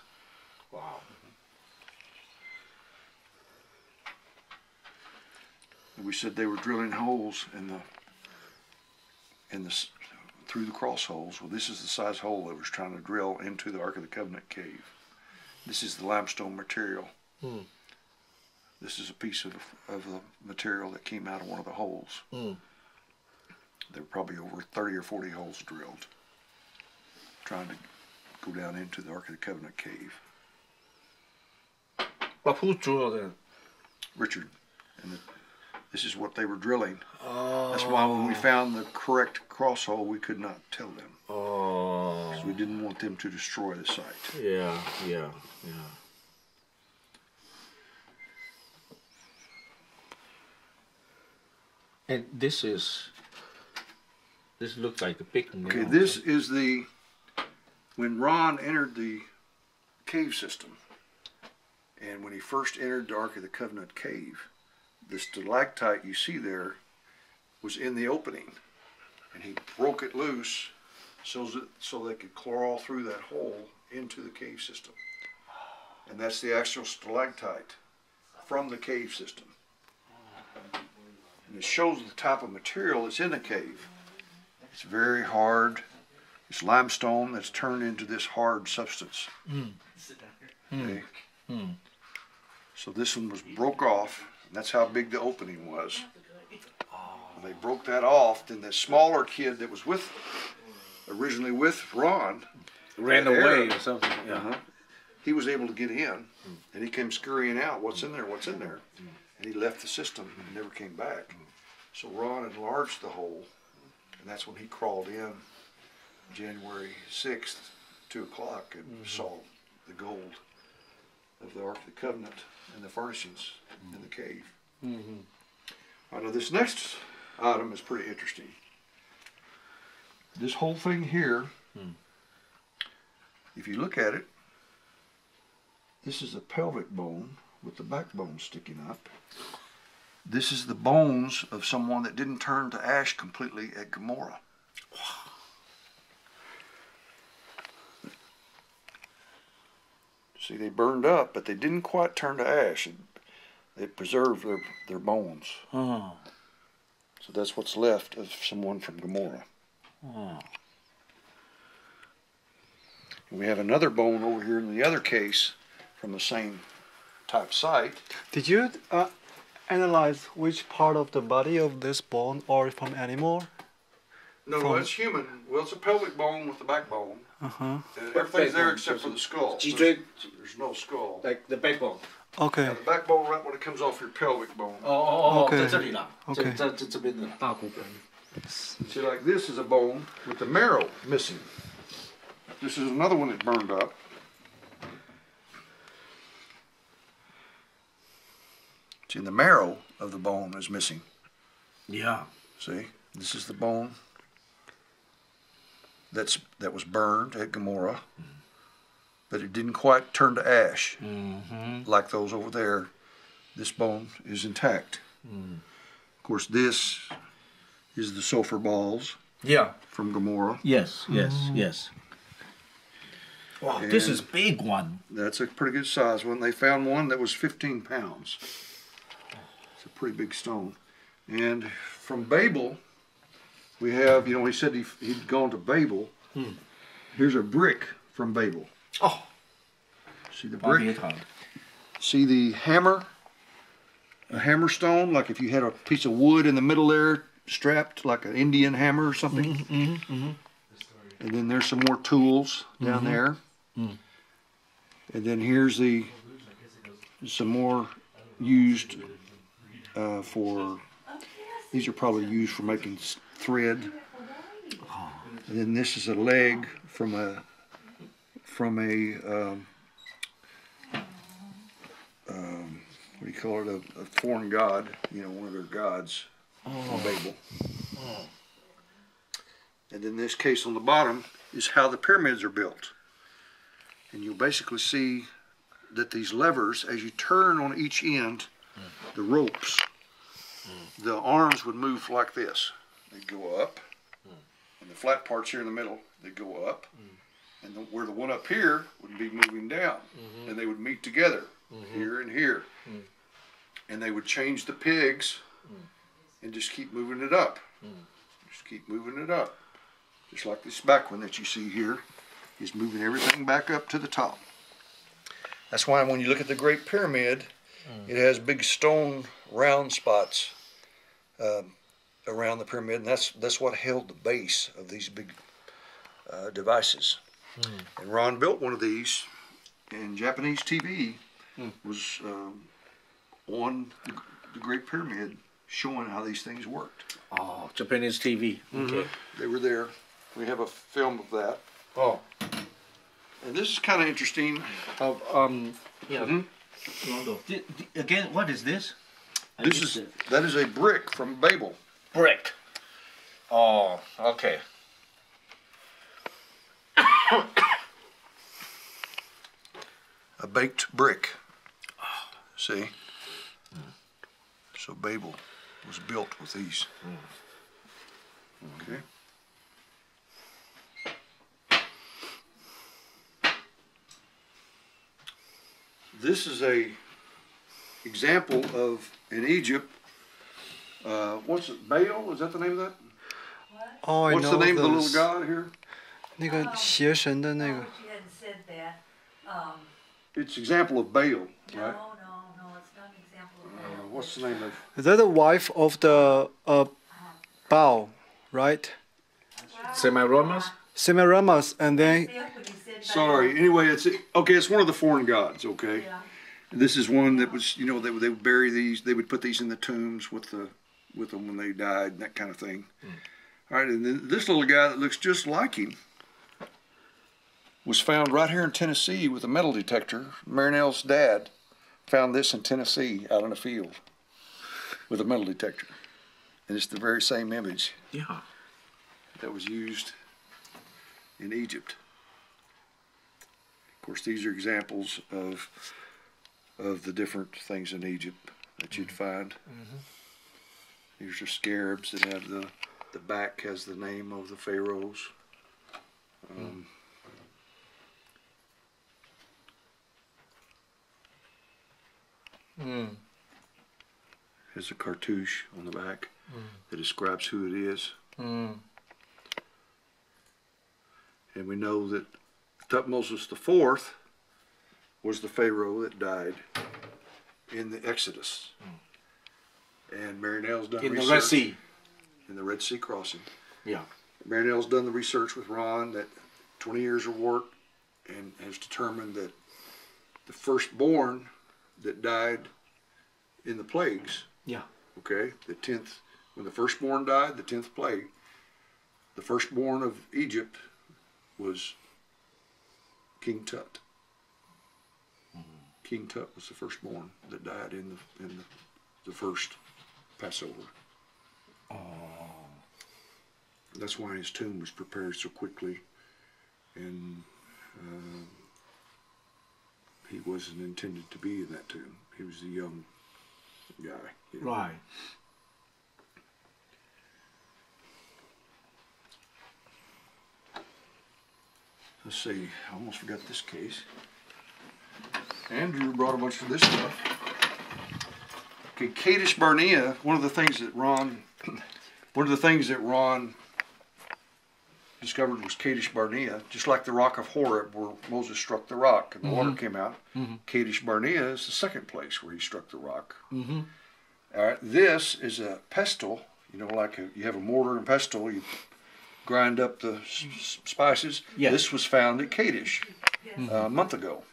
Wow. We said they were drilling holes in the in the through the cross holes. Well, this is the size hole that was trying to drill into the Ark of the Covenant cave. This is the limestone material. Hmm. This is a piece of of the material that came out of one of the holes. Hmm. There were probably over thirty or forty holes drilled, trying to go down into the Ark of the Covenant cave. But who drew the? Richard, and the, this is what they were drilling. Oh. That's why when we oh. found the correct cross hole, we could not tell them. Oh. 'cause we didn't want them to destroy the site. Yeah. Yeah. Yeah. And this is. This looks like a big nail. Okay, this is the when Ron entered the cave system, and when he first entered the Ark of the Covenant cave, the stalactite you see there was in the opening, and he broke it loose so that so they could crawl through that hole into the cave system, and that's the actual stalactite from the cave system. And it shows the type of material that's in the cave. It's very hard. It's limestone that's turned into this hard substance. Hmm. Okay. Hmm. Hmm. So this one was broke off, that's how big the opening was. When they broke that off, then the smaller kid that was with, originally with Ron, ran away or something. Yeah. uh-huh, he was able to get in, and he came scurrying out. What's in there? What's in there? And he left the system and never came back. So Ron enlarged the hole, and that's when he crawled in January 6th, 2 o'clock, and saw the gold of the Ark of the Covenant and the furnishings in the cave. Mm-hmm. I know this next item is pretty interesting. This whole thing here, hmm. if you look at it, this is a pelvic bone with the backbone sticking up. This is the bones of someone that didn't turn to ash completely at Gomorrah. See, they burned up, but they didn't quite turn to ash. They preserved their, their bones. Oh. So that's what's left of someone from Gomorrah. Oh. And we have another bone over here in the other case from the same type site. Did you uh, analyze which part of the body of this bone or from animal? No, From- it's human. Well, it's a pelvic bone with the backbone. Uh huh. And everything's there except for the skull. 脊 There's, there's no skull. like the backbone。Okay. Now, the backbone right when it comes off your pelvic bone. 哦哦哦， OK 在这里了，这 OK 这这这边的大骨盆。 See, like this is a bone with the marrow missing. This is another one that burned up. See, the marrow of the bone is missing. Yeah. See, this is the bone that's that was burned at Gomorrah, but it didn't quite turn to ash Mm-hmm. like those over there. This bone is intact. Mm. Of course, this is the sulfur balls Yeah. from Gomorrah. Yes. Yes. Mm-hmm. Yes. Wow, this is big one. That's a pretty good size one. They found one that was 15 pounds. It's a pretty big stone. And from Babel, we have, you know, he said he, he'd gone to Babel. Hmm. Here's a brick from Babel. Oh. See the brick? See the hammer? A hammer stone, like if you had a piece of wood in the middle there strapped, like an Indian hammer or something. Mm -hmm, mm -hmm. And then there's some more tools down mm -hmm. there. Mm-hmm. And then here's the some more used uh, for, these are probably used for making thread. Oh. And then this is a leg from a from a um, um, what do you call it? A, a foreign god. You know, one of their gods on Babel. Hmm. And in this case on the bottom is how the pyramids are built. And you'll basically see that these levers, as you turn on each end, hmm. the ropes, hmm. the arms would move like this. They'd go up, and the flat parts here in the middle, they'd go up, and the, where the one up here would be moving down, mm-hmm. and they would meet together mm-hmm. here and here, mm. and they would change the pigs, mm. and just keep moving it up, mm. just keep moving it up, just like this back one that you see here is moving everything back up to the top. That's why when you look at the Great Pyramid, it has big stone round spots um, around the pyramid, and that's that's what held the base of these big uh, devices. And Ron built one of these, and Japanese TV was um, on the, the Great Pyramid showing how these things worked. Oh, Japanese TV. Okay. They were there. We have a film of that. Oh. And this is kind of interesting. Of um. Yeah. Rondo. Di- di- Again, what is this? I This is it. that is a brick from Babel. brick. Oh, okay. a baked brick. See? So Babel was built with these. Okay. This is a example of in Egypt. Uh, what's it? Baal? Is that the name of that? What? Oh, I What's know the name of the little god here? 那个邪神的那个 Oh, she hadn't said that. Um, It's example of Baal, no, right? no, no, it's not an example of Uh, that. what's the name of? Is that the wife of the uh, Baal, right? Semiramis? Semiramis, and then See, when he said Sorry. Baal, Anyway, it's okay. It's one of the foreign gods. Okay. Yeah. This is one that was, you know, they would, they would bury these. They would put these in the tombs with the with them when they died and that kind of thing. All right, and then this little guy that looks just like him was found right here in Tennessee with a metal detector. Mary Nell's dad found this in Tennessee out in a field with a metal detector. And it's the very same image Yeah. that was used in Egypt. Of course, these are examples of of the different things in Egypt that you'd find. These are scarabs that have the the back has the name of the pharaohs. Um, Mm. Mm. Has a cartouche on the back mm. that describes who it is. Mm. And we know that Thutmose IV was the Pharaoh that died in the Exodus. Mm. And Mary Nell's done In the Red Sea. in the Red Sea crossing. Yeah. Mary Nell's done the research with Ron that 20 years of work and has determined that the firstborn that died in the plagues, Yeah. okay, the 10th, when the firstborn died, the 10th plague, the firstborn of Egypt was King Tut. King Tut was the firstborn that died in the, in the, the first Passover. That's why his tomb was prepared so quickly, and uh, he wasn't intended to be in that tomb. He was a young guy. you know. Right. Let's see. I almost forgot this case. Andrew brought a bunch of this stuff. Okay, Kadesh Barnea. One of the things that Ron, one of the things that Ron discovered was Kadesh Barnea, just like the rock of Horeb, where Moses struck the rock and the water mm-hmm. came out. Mm-hmm. Kadesh Barnea is the second place where he struck the rock. Mm-hmm. All right, this is a pestle. You know, like a, you have a mortar and pestle. You grind up the s- spices. Yes. This was found at Kadesh uh, a month ago.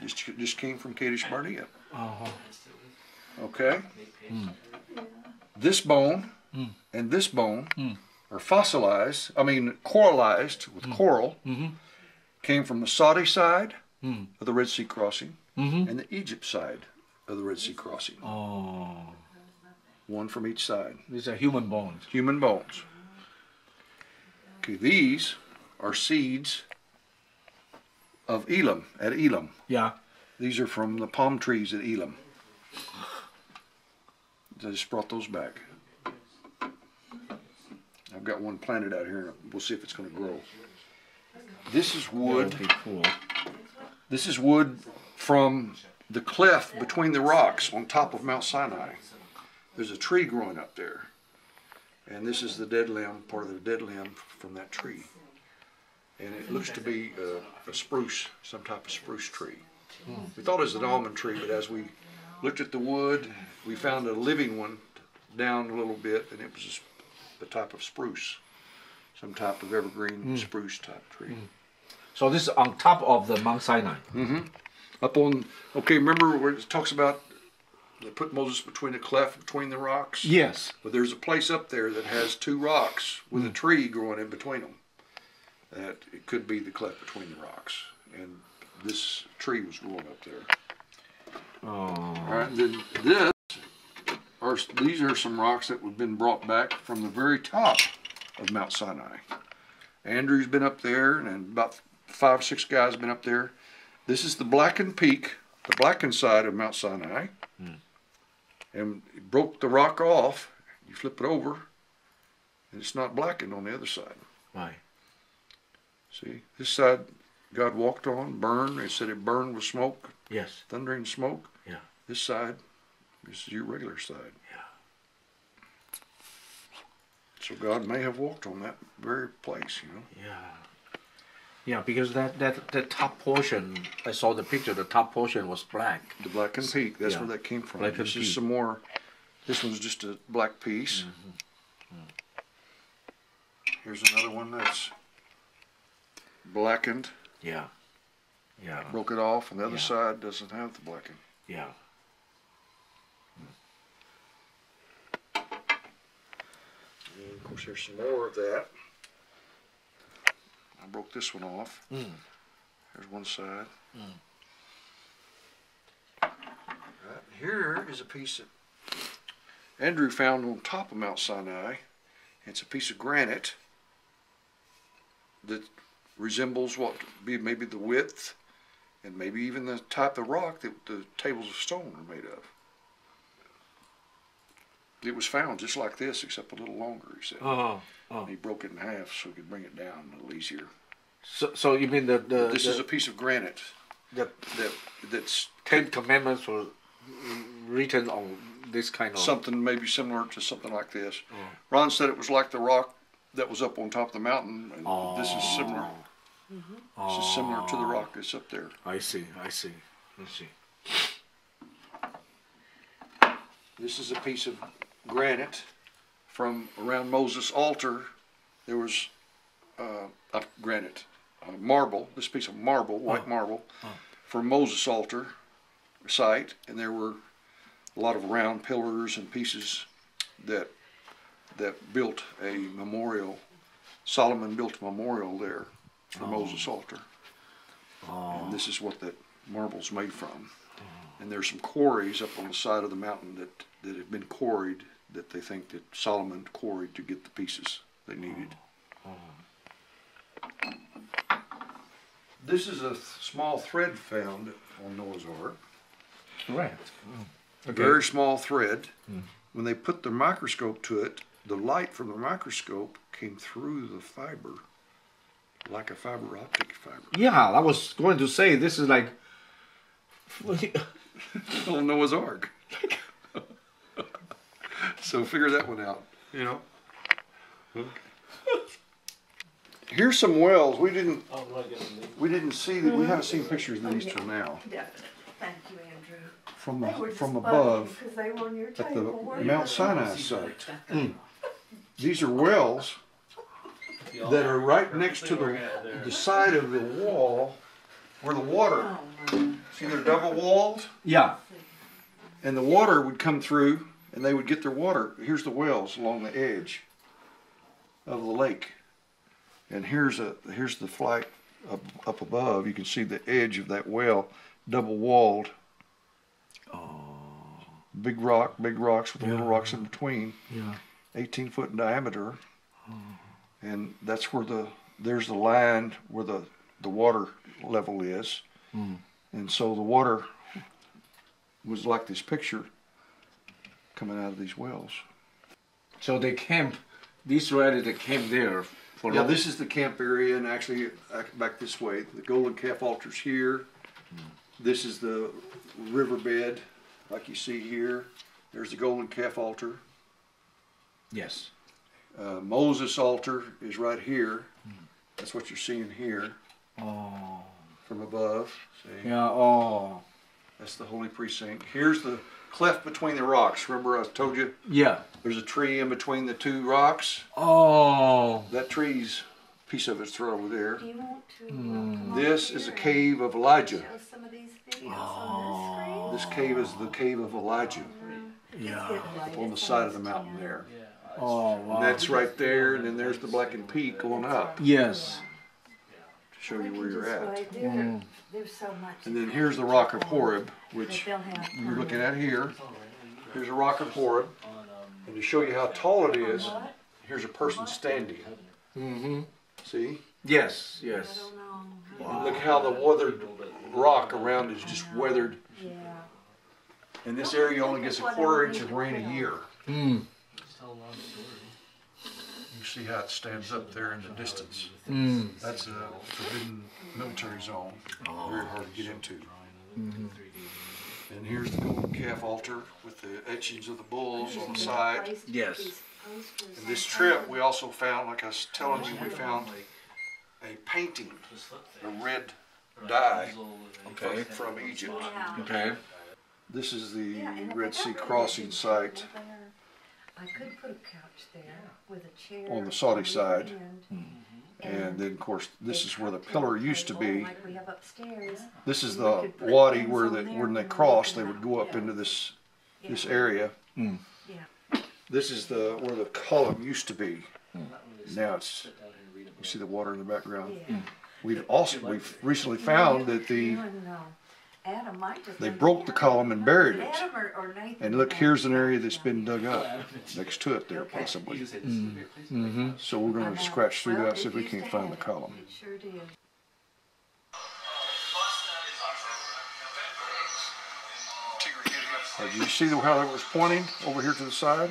Just just came from Kadesh Barnea. Uh-huh. Okay. Mm. This bone mm. and this bone mm. Are fossilized. I mean, coralized with mm-hmm. coral. Mm-hmm. Came from the Saudi side mm-hmm. of the Red Sea crossing and the Egypt side of the Red Sea crossing. Oh. One from each side. These are human bones. Human bones. Okay, these are seeds of Elim at Elim. Yeah. These are from the palm trees at Elim. I just brought those back. I've got one planted out here, and we'll see if it's going to grow. This is wood. Be cool. This is wood from the cliff between the rocks on top of Mount Sinai. There's a tree growing up there. And this is the dead limb, part of the dead limb from that tree. And it looks to be a, a spruce, some type of spruce tree. We thought it was an almond tree, but as we looked at the wood, we found a living one down a little bit, and it was a a type of spruce, some type of evergreen mm. spruce type tree. Mm. So this is on top of the Mount Sinai. Mm-hmm. Up on, okay, remember where it talks about they put Moses between the cleft between the rocks? Yes. But there's a place up there that has two rocks with a mm. tree growing in between them. That it could be the cleft between the rocks. And this tree was growing up there. Oh. All right, then this are these are some rocks that have been brought back from the very top of Mount Sinai. Andrew's been up there, and about five, six guys have been up there. This is the blackened peak, the blackened side of Mount Sinai, hmm. and it broke the rock off. You flip it over, and it's not blackened on the other side. Right. See, this side God walked on, burned. It said it burned with smoke, Yes. thundering smoke. Yeah. This side is your regular side. Yeah. So God may have walked on that very place, you know. Yeah. Yeah, because that, that the top portion, I saw the picture. The top portion was black. The black and peak, that's Yeah. where that came from. Blackened this is some more. This one's just a black piece. Mm-hmm. Mm-hmm. Here's another one that's blackened. Yeah. Yeah. Broke it off, and the other Yeah. side doesn't have the blackened. Yeah. Course, there's some more of that. I broke this one off. Mm. There's one side. Right here is a piece that Andrew found on top of Mount Sinai. It's a piece of granite that resembles what be maybe the width and maybe even the type of rock that the tables of stone are made of. It was found just like this, except a little longer. He said. Oh, oh. He broke it in half so he could bring it down a little easier. So, so you mean the the, this the, is a piece of granite the that that's Ten Commandments were written on this kind of something maybe similar to something like this. Oh. Ron said it was like the rock that was up on top of the mountain, and this is oh. similar. Oh, This is similar to the rock that's up there. I see, I see, I see. This is a piece of granite from around Moses' altar. There was uh, a granite, uh, marble. This piece of marble, white marble, from Moses' altar site, and there were a lot of round pillars and pieces that that built a memorial. Solomon built a memorial there for Moses' altar, and this is what that marble's made from. And there's some quarries up on the side of the mountain that, that have been quarried that they think that Solomon quarried to get the pieces they needed. This is a th- small thread found on Noah's Ark. Right. Oh, a very small thread. Hmm. When they put the microscope to it, the light from the microscope came through the fiber like a fiber optic fiber. Yeah, I was going to say this is like. on Noah's Ark. So figure that one out. You know. Here's some wells. We didn't. We didn't see that. We haven't seen pictures of these till now. Definitely. Thank you, Andrew. From They were the, from above Because they were on your at the weren't Mount? Sinai site. Mm. These are wells that are right next to the the side of the wall where the water. Oh, my. See, they're double walled. Yeah. and the water would come through and they would get their water. Here's the wells along the edge of the lake. And here's a here's the flight up, up above. You can see the edge of that well double walled. Oh. big rock big rocks with little rocks in between. Yeah. 18 foot in diameter. Oh. and that's where the there's the line where the the water level is. Hmm. And so the water was like this picture coming out of these wells So they camp. These already they came there for. yeah long- this is the camp area and actually uh, back this way the golden calf altar's here this is the riverbed like you see here there's the golden calf altar Yes. uh, moses altar is right here that's what you're seeing here Oh. from above see Yeah. Oh. that's the holy precinct here's the cleft between the rocks remember i told you Yeah. there's a tree in between the two rocks Oh. that tree's piece of it's right over there Do you want to? come hmm. over this is a cave of elijah Show some of these videos on this cave is the cave of elijah Yeah. this screen. on the side of the mountain there Oh wow. and that's right there and then there's the blackened peak going up Yes. To show you where you're at There, there's so much. and then here's the rock of horeb which That they'll have you're looking at here here's a rock of horeb and to show you how tall it is here's a person standing Mm-hmm. see Yes. I Yes. don't know. And look how the weathered rock around is just weathered Yeah. and this area only gets a quarter inch of rain a year Mm. You see how it stands up there in the distance Mm. that's a forbidden military zone very hard to get into and here's the golden calf altar with the etchings of the bulls on the side Yes. these And this trip, we also found, like I was telling you, we found a painting, a red dye Okay. from Egypt. Okay. This is the Yeah, and if Red Sea got rid of crossing site. Table there, I could put a couch there with a chair. On the Saudi either side. end, mm-hmm. And then, of course, this is where the pillar used to be. Like we have upstairs. This is the wadi where the, when they crossed, they would go up into this, this area. Mm. Yeah. This is the, where the column used to be. Hmm. Now it's you see the water in the background. Hmm. We've also we've recently found that the You and, uh, Adam might have they been broke the there. column and buried it. Adam or, or Nathan And look, here's an area that's been dug up next to it there Okay. possibly. Mm-hmm. So we're gonna scratch through Well, that, see if we can't find the column. It sure did. Uh, do you see the- how that was pointing over here to the side?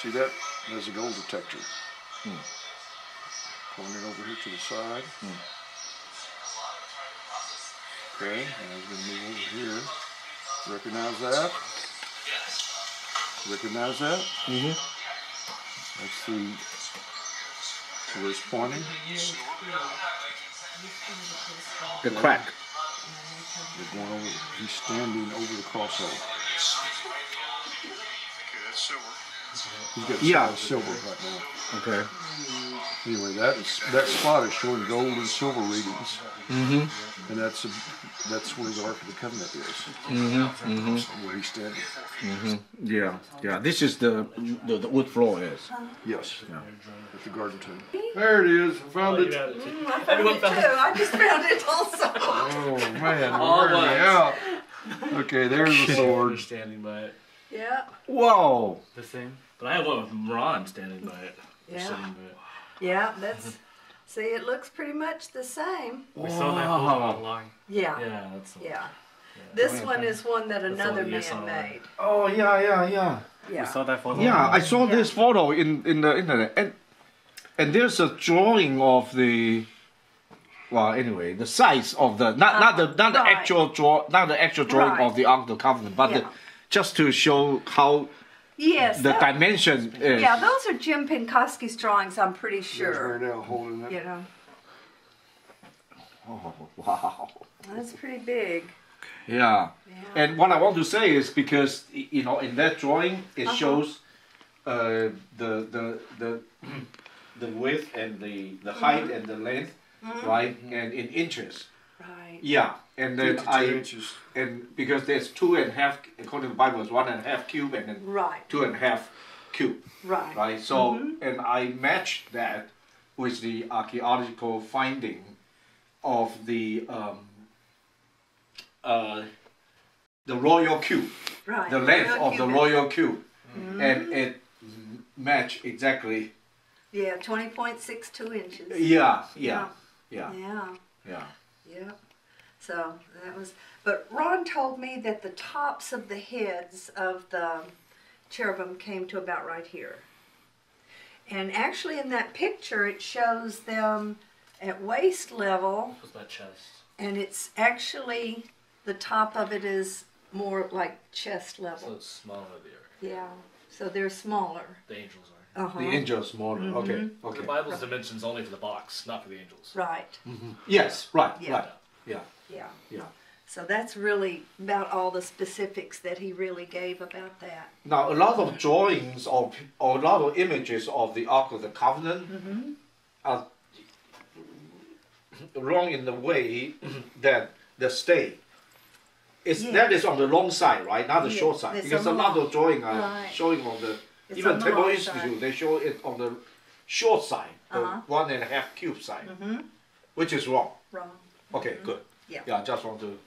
see that? There's a gold detector. Pointing over here to the side. Okay, and I'm going to move over here. Recognize that? Recognize that? Mm-hmm. That's the where it's pointing. The crack. They're going over. He's standing over the crosshole. He's got Yeah. solid silver right now. Okay. Anyway, that is that spot is showing gold and silver readings, Mm-hmm. and that's a, that's where the Ark of the Covenant is. Mm-hmm. Mm-hmm. Where he's standing. Yeah. Yeah. This is the the, the wood floor is. Yes. Yeah. At the garden tomb. There it is. I found it. Mm, I found it too. I just found it also. Oh man, All out. Okay, there's the sword. standing by it. Yeah. Whoa. The same. But I have one with Ron standing by it. or Yeah. Sitting by it. Yeah, that's. See, it looks pretty much the same. We saw that photo Wow. online. Yeah. Yeah, that's. Yeah. This one is one that That's another all saw, man made. Oh yeah yeah yeah. We Yeah. saw that photo. Yeah, I saw Yeah. this photo in in the internet, and and there's a drawing of the. Well, anyway, the size of the not not the not the actual draw not the actual drawing Right. of the Ark of the Covenant, but the, Yeah. Just to show how Yes. the that- dimension is. yeah, those are Jim Pinkoski's drawings. I'm pretty sure. Mary Nell holding it. You know, Oh, wow. that's pretty big. Yeah. Yeah. And what I want to say is because you know in that drawing it Uh-huh. shows uh, the the the the width and the the height Mm-hmm. and the length, right? And in inches. Right. Yeah. And then 52 I inches. and because there's two and a half according to the Bible it's one and a half cube and then Right. two and a half cube, Right. right? So Mm-hmm. and I matched that with the archaeological finding of the um, uh, the royal cube Right. the length Royal of the royal cube, Mm-hmm. and it m- match exactly. Yeah, twenty point six two inches. Yeah, yeah, yeah, Yeah. yeah. Yeah. So that was, but Ron told me that the tops of the heads of the cherubim came to about right here. And actually, in that picture, it shows them at waist level, Was my chest. and it's actually the top of it is more like chest level. So it's smaller there. Yeah. So they're smaller. The angels are. Uh huh. The angels more. Okay, Mm-hmm. okay. The Bible's dimensions only for the box, not for the angels. Right. Yes, right, Yeah. right. Yeah, Yeah. yeah. So that's really about all the specifics that he really gave about that. Now a lot of drawings or, or a lot of images of the Ark of the Covenant Mm-hmm. are wrong in the way that the stay. It's, Yeah. That is on the long side, right? Not the Yeah, short side. it's Because a the lot of drawing are Right. showing on the It's even on the Temple long Institute, side. they show it on the short side, the Uh-huh. one and a half cube side, Mm-hmm. which is wrong. Wrong. Okay, good. Yeah. Yeah, I just want to.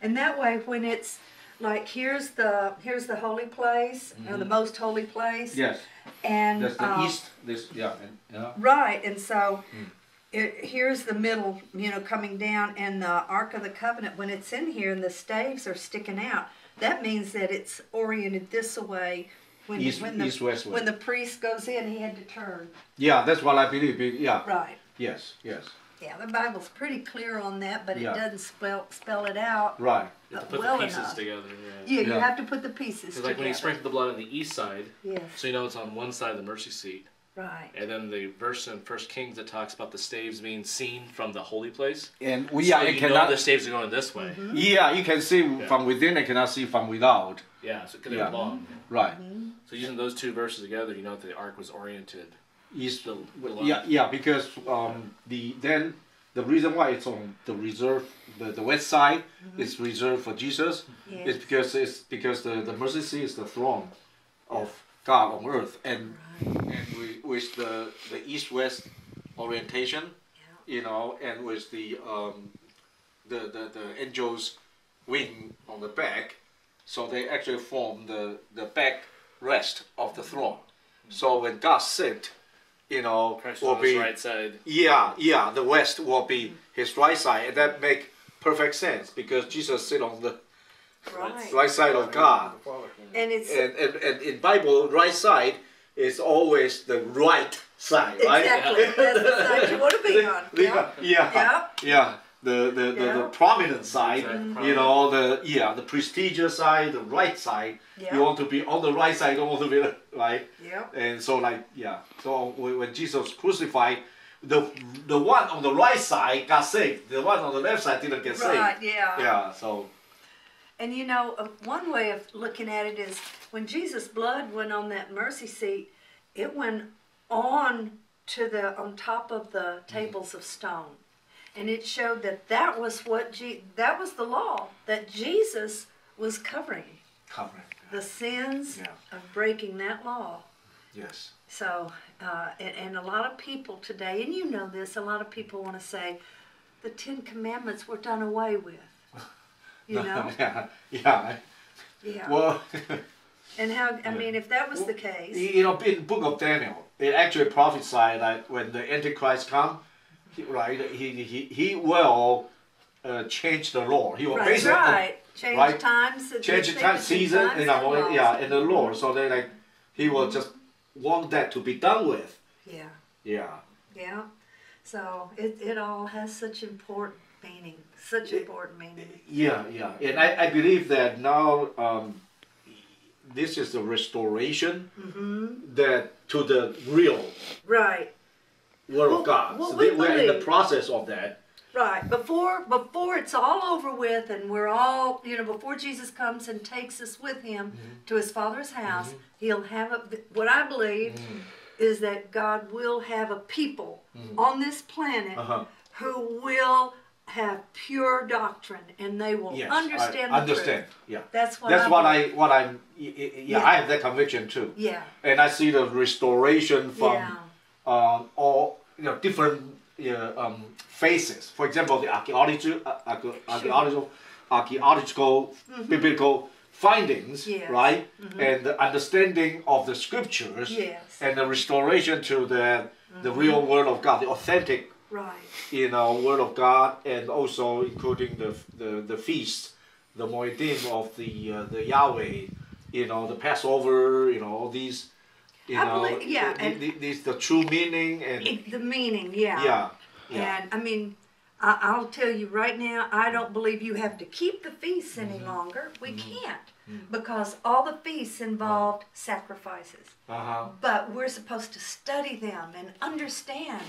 And that way, when it's like here's the here's the holy place, or the most holy place, Yes, and that's the um, east. This yeah, and, yeah. right, and so. Mm. It, here's the middle, you know, coming down, and the Ark of the Covenant. When it's in here and the staves are sticking out, that means that it's oriented this way. When, East- when the east, west way. when the priest goes in, he had to turn. Yeah, that's what I believe. Yeah. Right. Yes. Yes. Yeah, the Bible's pretty clear on that, but it doesn't spell spell it out Right. You have to uh, put well the pieces enough. together. Yeah. Yeah, you Yeah. have to put the pieces Because like when you sprinkle the blood on the east side, yes, so you know it's on one side of the mercy seat, right. and then the verse in First Kings that talks about the staves being seen from the holy place. And we so are. you it know the staves are going this way. Mm-hmm. Yeah, you can see from within. I cannot see from without. Yeah, so because they Yeah. were long. Right. Mm-hmm. So using those two verses together, you know that the ark was oriented. East. The, the Yeah, yeah, because um, the then the reason why it's on the reserve, the, the west side is reserved for Jesus, Mm-hmm. Yes. is because it's because the the mercy seat is the throne of God on earth, and and with, with the the east west orientation, you know, and with the um, the, the the angel's wing on the back, so they actually form the the back rest of the throne. So when God sit, you know, Christ will be right side. yeah, yeah, the west will be his right side, and that make perfect sense because Jesus sit on the Right. right side of God, And it's and and, and in Bible, right side is always the right side, right? exactly that's the side you want to be on. Yeah, yeah, Yeah. yeah. The the, the, the prominent side, Exactly. you know, the yeah, the prestigious side, the right side. Yeah. You want to be on the right side, you don't want to be right. Yeah. And so like yeah, so when when Jesus crucified, the the one on the right side got saved. The one on the left side didn't get Right. saved. Yeah. Yeah. So And you know, uh, one way of looking at it is when Jesus' blood went on that mercy seat, it went on to the on top of the tables of stone, and it showed that that was what Je- that was the law that Jesus was covering covering. the sins Yeah. of breaking that law. Yes. So, uh, and, and a lot of people today, and you know this, a lot of people want to say the Ten Commandments were done away with. You know? yeah. Yeah. Yeah. Well. And how, I mean, if that was the case, You know, in Book of Daniel, it actually prophesied that when the Antichrist come, right, he, he, he will uh, change the law. He will right, basically right, change right. times, change the time, season, know, laws. yeah, in the law. So they like, he will just want that to be done with. Yeah, Yeah. yeah. So it, it all has such important meaning, such important meaning. Yeah, yeah. And I, I believe that now um, this is the restoration Mm-hmm. that to the real Right, Word Well, of God. well, so we we're in the process of that. right. Before before it's all over with, and we're all, you know, before Jesus comes and takes us with him Mm-hmm. to his Father's house, he'll have a. What I believe Mm-hmm. is that God will have a people on this planet Uh-huh. who will have pure doctrine and they will Yes, understand I understand. truth. Yeah. That's what That's I what. I what y- Yeah, Yeah. I have that conviction too, Yeah, and I see the restoration from yeah, um, all you know different uh, um, phases. For example, the archaeology, uh, archae- archaeological, archaeological, biblical findings, Mm-hmm. Yes. Mm-hmm. right, and the understanding of the scriptures, yes, and the restoration to the the real word of God, the authentic right, you know, Word of God, and also including the the, the feasts, the Moedim of the uh, the Yahweh, you know, the Passover, you know, all these, you I know, believe- yeah, the, and- the, these the true meaning and It- the meaning, yeah, yeah, yeah, And I mean, I, I'll tell you right now, I don't believe you have to keep the feasts any Mm-hmm. longer. We can't because all the feasts involved sacrifices. uh huh, But we're supposed to study them and understand,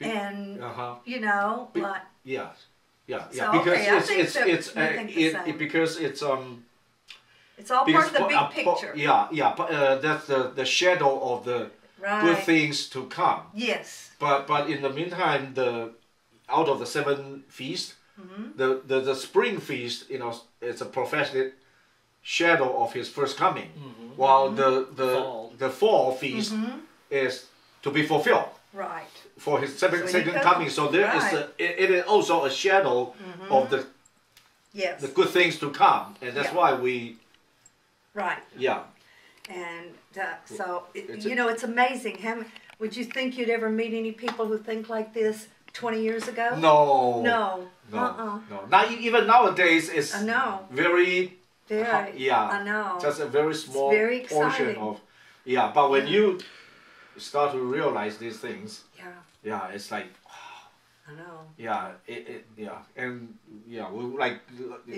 and uh huh, you know, Be- like yeah, yeah, So, yeah, because okay, I it's think it's that it's we uh, think the it, same. it because it's um it's all because part of the big uh, picture, yeah, yeah, but uh, that's the the shadow of the right? good things to come. Yes, But but in the meantime, the out of the seven feasts, Mm-hmm. the, the the spring feast, you know, it's a prophetic shadow of his first coming, while the the Fall. the fall feast Mm-hmm. is to be fulfilled right. for his second, So second coming. So there is right. a, it, it is also a shadow of the Yes, the good things to come, and that's Yeah. why we right. yeah And uh, so, it, you know, it's amazing. How, would you think you'd ever meet any people who think like this 20 years ago? no No. no Uh-uh. no not even nowadays it's I know. very Very. yeah I know. just a very small very portion of yeah but when Yeah. you start to realize these things yeah, yeah it's like I know. yeah it, it yeah and yeah we like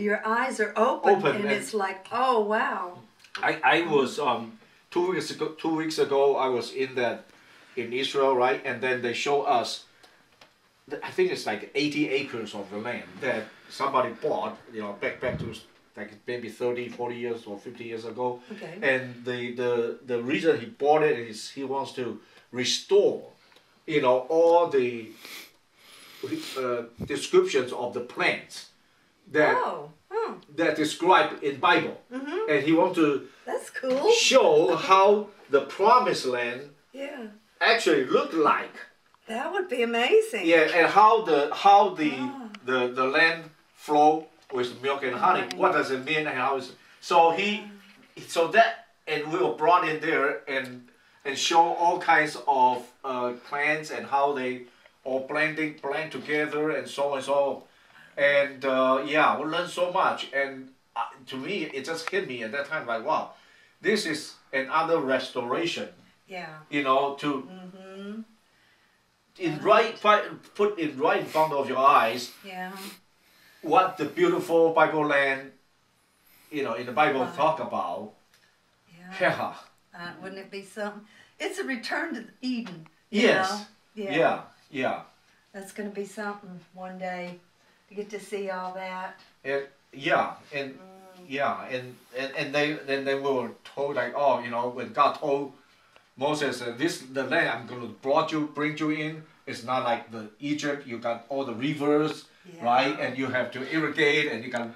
Your eyes are open, Open and, and- it's like, oh, wow. I i was um two weeks ago two weeks ago i was in that in israel right? And then they show us i think it's like 80 acres of the land that somebody bought you know back back to like maybe 30 40 years or 50 years ago. Okay. and the, the the reason he bought it is he wants to restore you know all the uh, descriptions of the plants that Oh, Hmm. that described in Bible, Mm-hmm. and he want to That's cool. show how the promised land Yeah. actually looked like. That would be amazing. Yeah, and how the how the Ah. the, the land flow with milk and honey. Honey. What does it mean and how is so he so that and we were brought in there and and show all kinds of uh, plants and how they all blending blend together and so and so and uh, yeah we learned so much and uh, to me it just hit me at that time like wow this is another restoration Yeah. you know to Mm-hmm. in right put it right in front of your eyes Yeah. what the beautiful Bible land, you know, in the Bible talk about. Yeah. Yeah. Uh, wouldn't it be something? It's a return to Eden. Yes. know? Yeah. Yeah. Yeah. That's going to be something one day to get to see all that. And yeah. And yeah. And and, and they then they were told like oh you know when God told Moses uh, this the land I'm going to brought you bring you in. It's not like the Egypt. You got all the rivers, Yeah. right? And you have to irrigate, and you can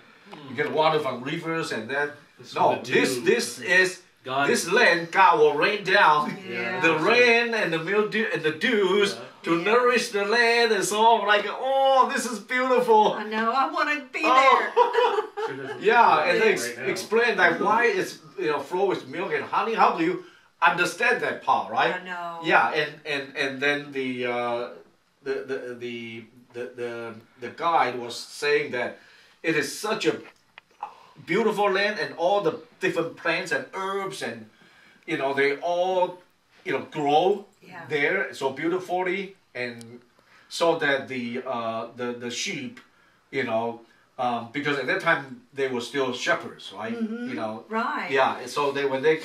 you get water from rivers, and then It's no, this dew. this is God. this land God will rain down Yeah. the rain and the mildew and the dews Yeah. To Yeah. nourish the land and so on. Like, oh, this is beautiful. I know. I want to be Oh. there. Yeah, and they ex- Right explain like why it's you know flow with milk and honey. How do you understand that part, right? I know. Yeah, and and and then the uh, the, the the the the the guide was saying that it is such a beautiful land and all the different plants and herbs and you know they all you know grow Yeah. there so beautifully and so that the uh, the the sheep you know um, because at that time they were still shepherds right you know Right. yeah, so they when they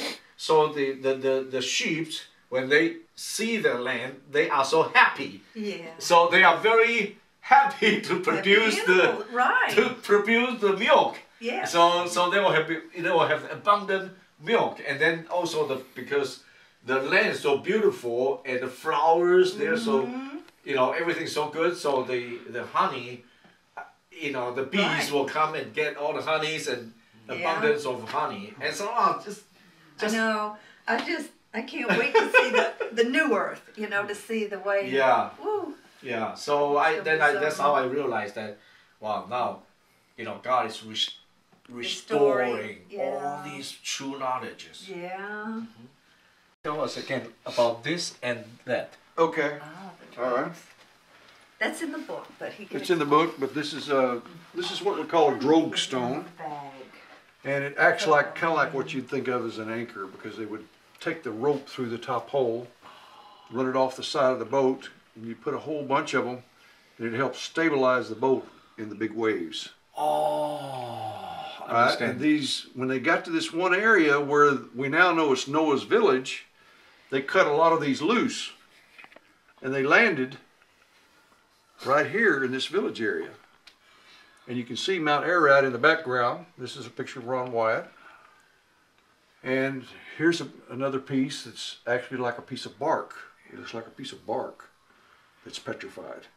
so the the the, the sheep when they see the land, they are so happy. Yeah. So they are very happy to produce the right. to produce the milk. Yeah. So so they will have they will have abundant milk, and then also the because the land is so beautiful and the flowers they're so Mm-hmm. you know everything's so good. So the the honey, uh, you know the bees Right. will come and get all the honeys and Yeah. abundance of honey, and so on. Just I just know. I just I can't wait to see the the new earth. You know, to see the way. Yeah. Woo. Yeah, so I It'll then I so that's how I realized that wow now, you know God is res- Restoring, restoring yeah. all these true knowledges. Yeah. Tell us again about this and that. Okay. Ah, All right. That's in the book, but he. can It's in the book, but this is uh this is what we call a drogue stone, Bag. and it acts like kind of like what you'd think of as an anchor because they would take the rope through the top hole, run it off the side of the boat, and you put a whole bunch of them, and it helps stabilize the boat in the big waves. Oh, Right? understand. And these, when they got to this one area where we now know it's Noah's village, they cut a lot of these loose, and they landed right here in this village area. And you can see Mount Ararat in the background. This is a picture of Ron Wyatt. And here's a, another piece that's actually like a piece of bark. It looks like a piece of bark that's petrified.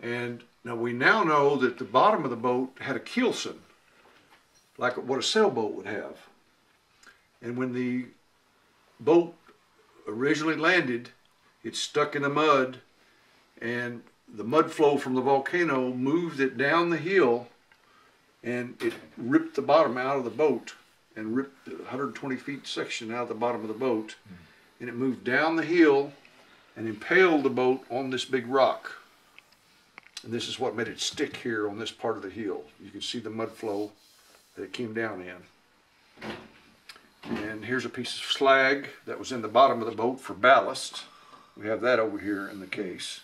And now we now know that the bottom of the boat had a keelson, like what a sailboat would have. And when the boat originally landed, it stuck in the mud, and the mud flow from the volcano moved it down the hill, and it ripped the bottom out of the boat and ripped the 120 feet section out of the bottom of the boat, hmm. and it moved down the hill and impaled the boat on this big rock. And this is what made it stick here on this part of the hill. You can see the mud flow that it came down in. And here's a piece of slag that was in the bottom of the boat for ballast. We have that over here in the case.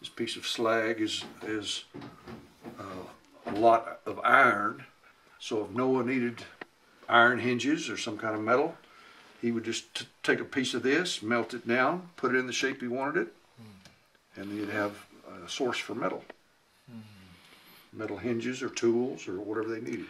This piece of slag is is uh, a lot of iron. So if Noah needed iron hinges or some kind of metal, he would just take a piece of this, melt it down, put it in the shape he wanted it, and then you'd have a source for metal. Metal hinges or tools or whatever they needed.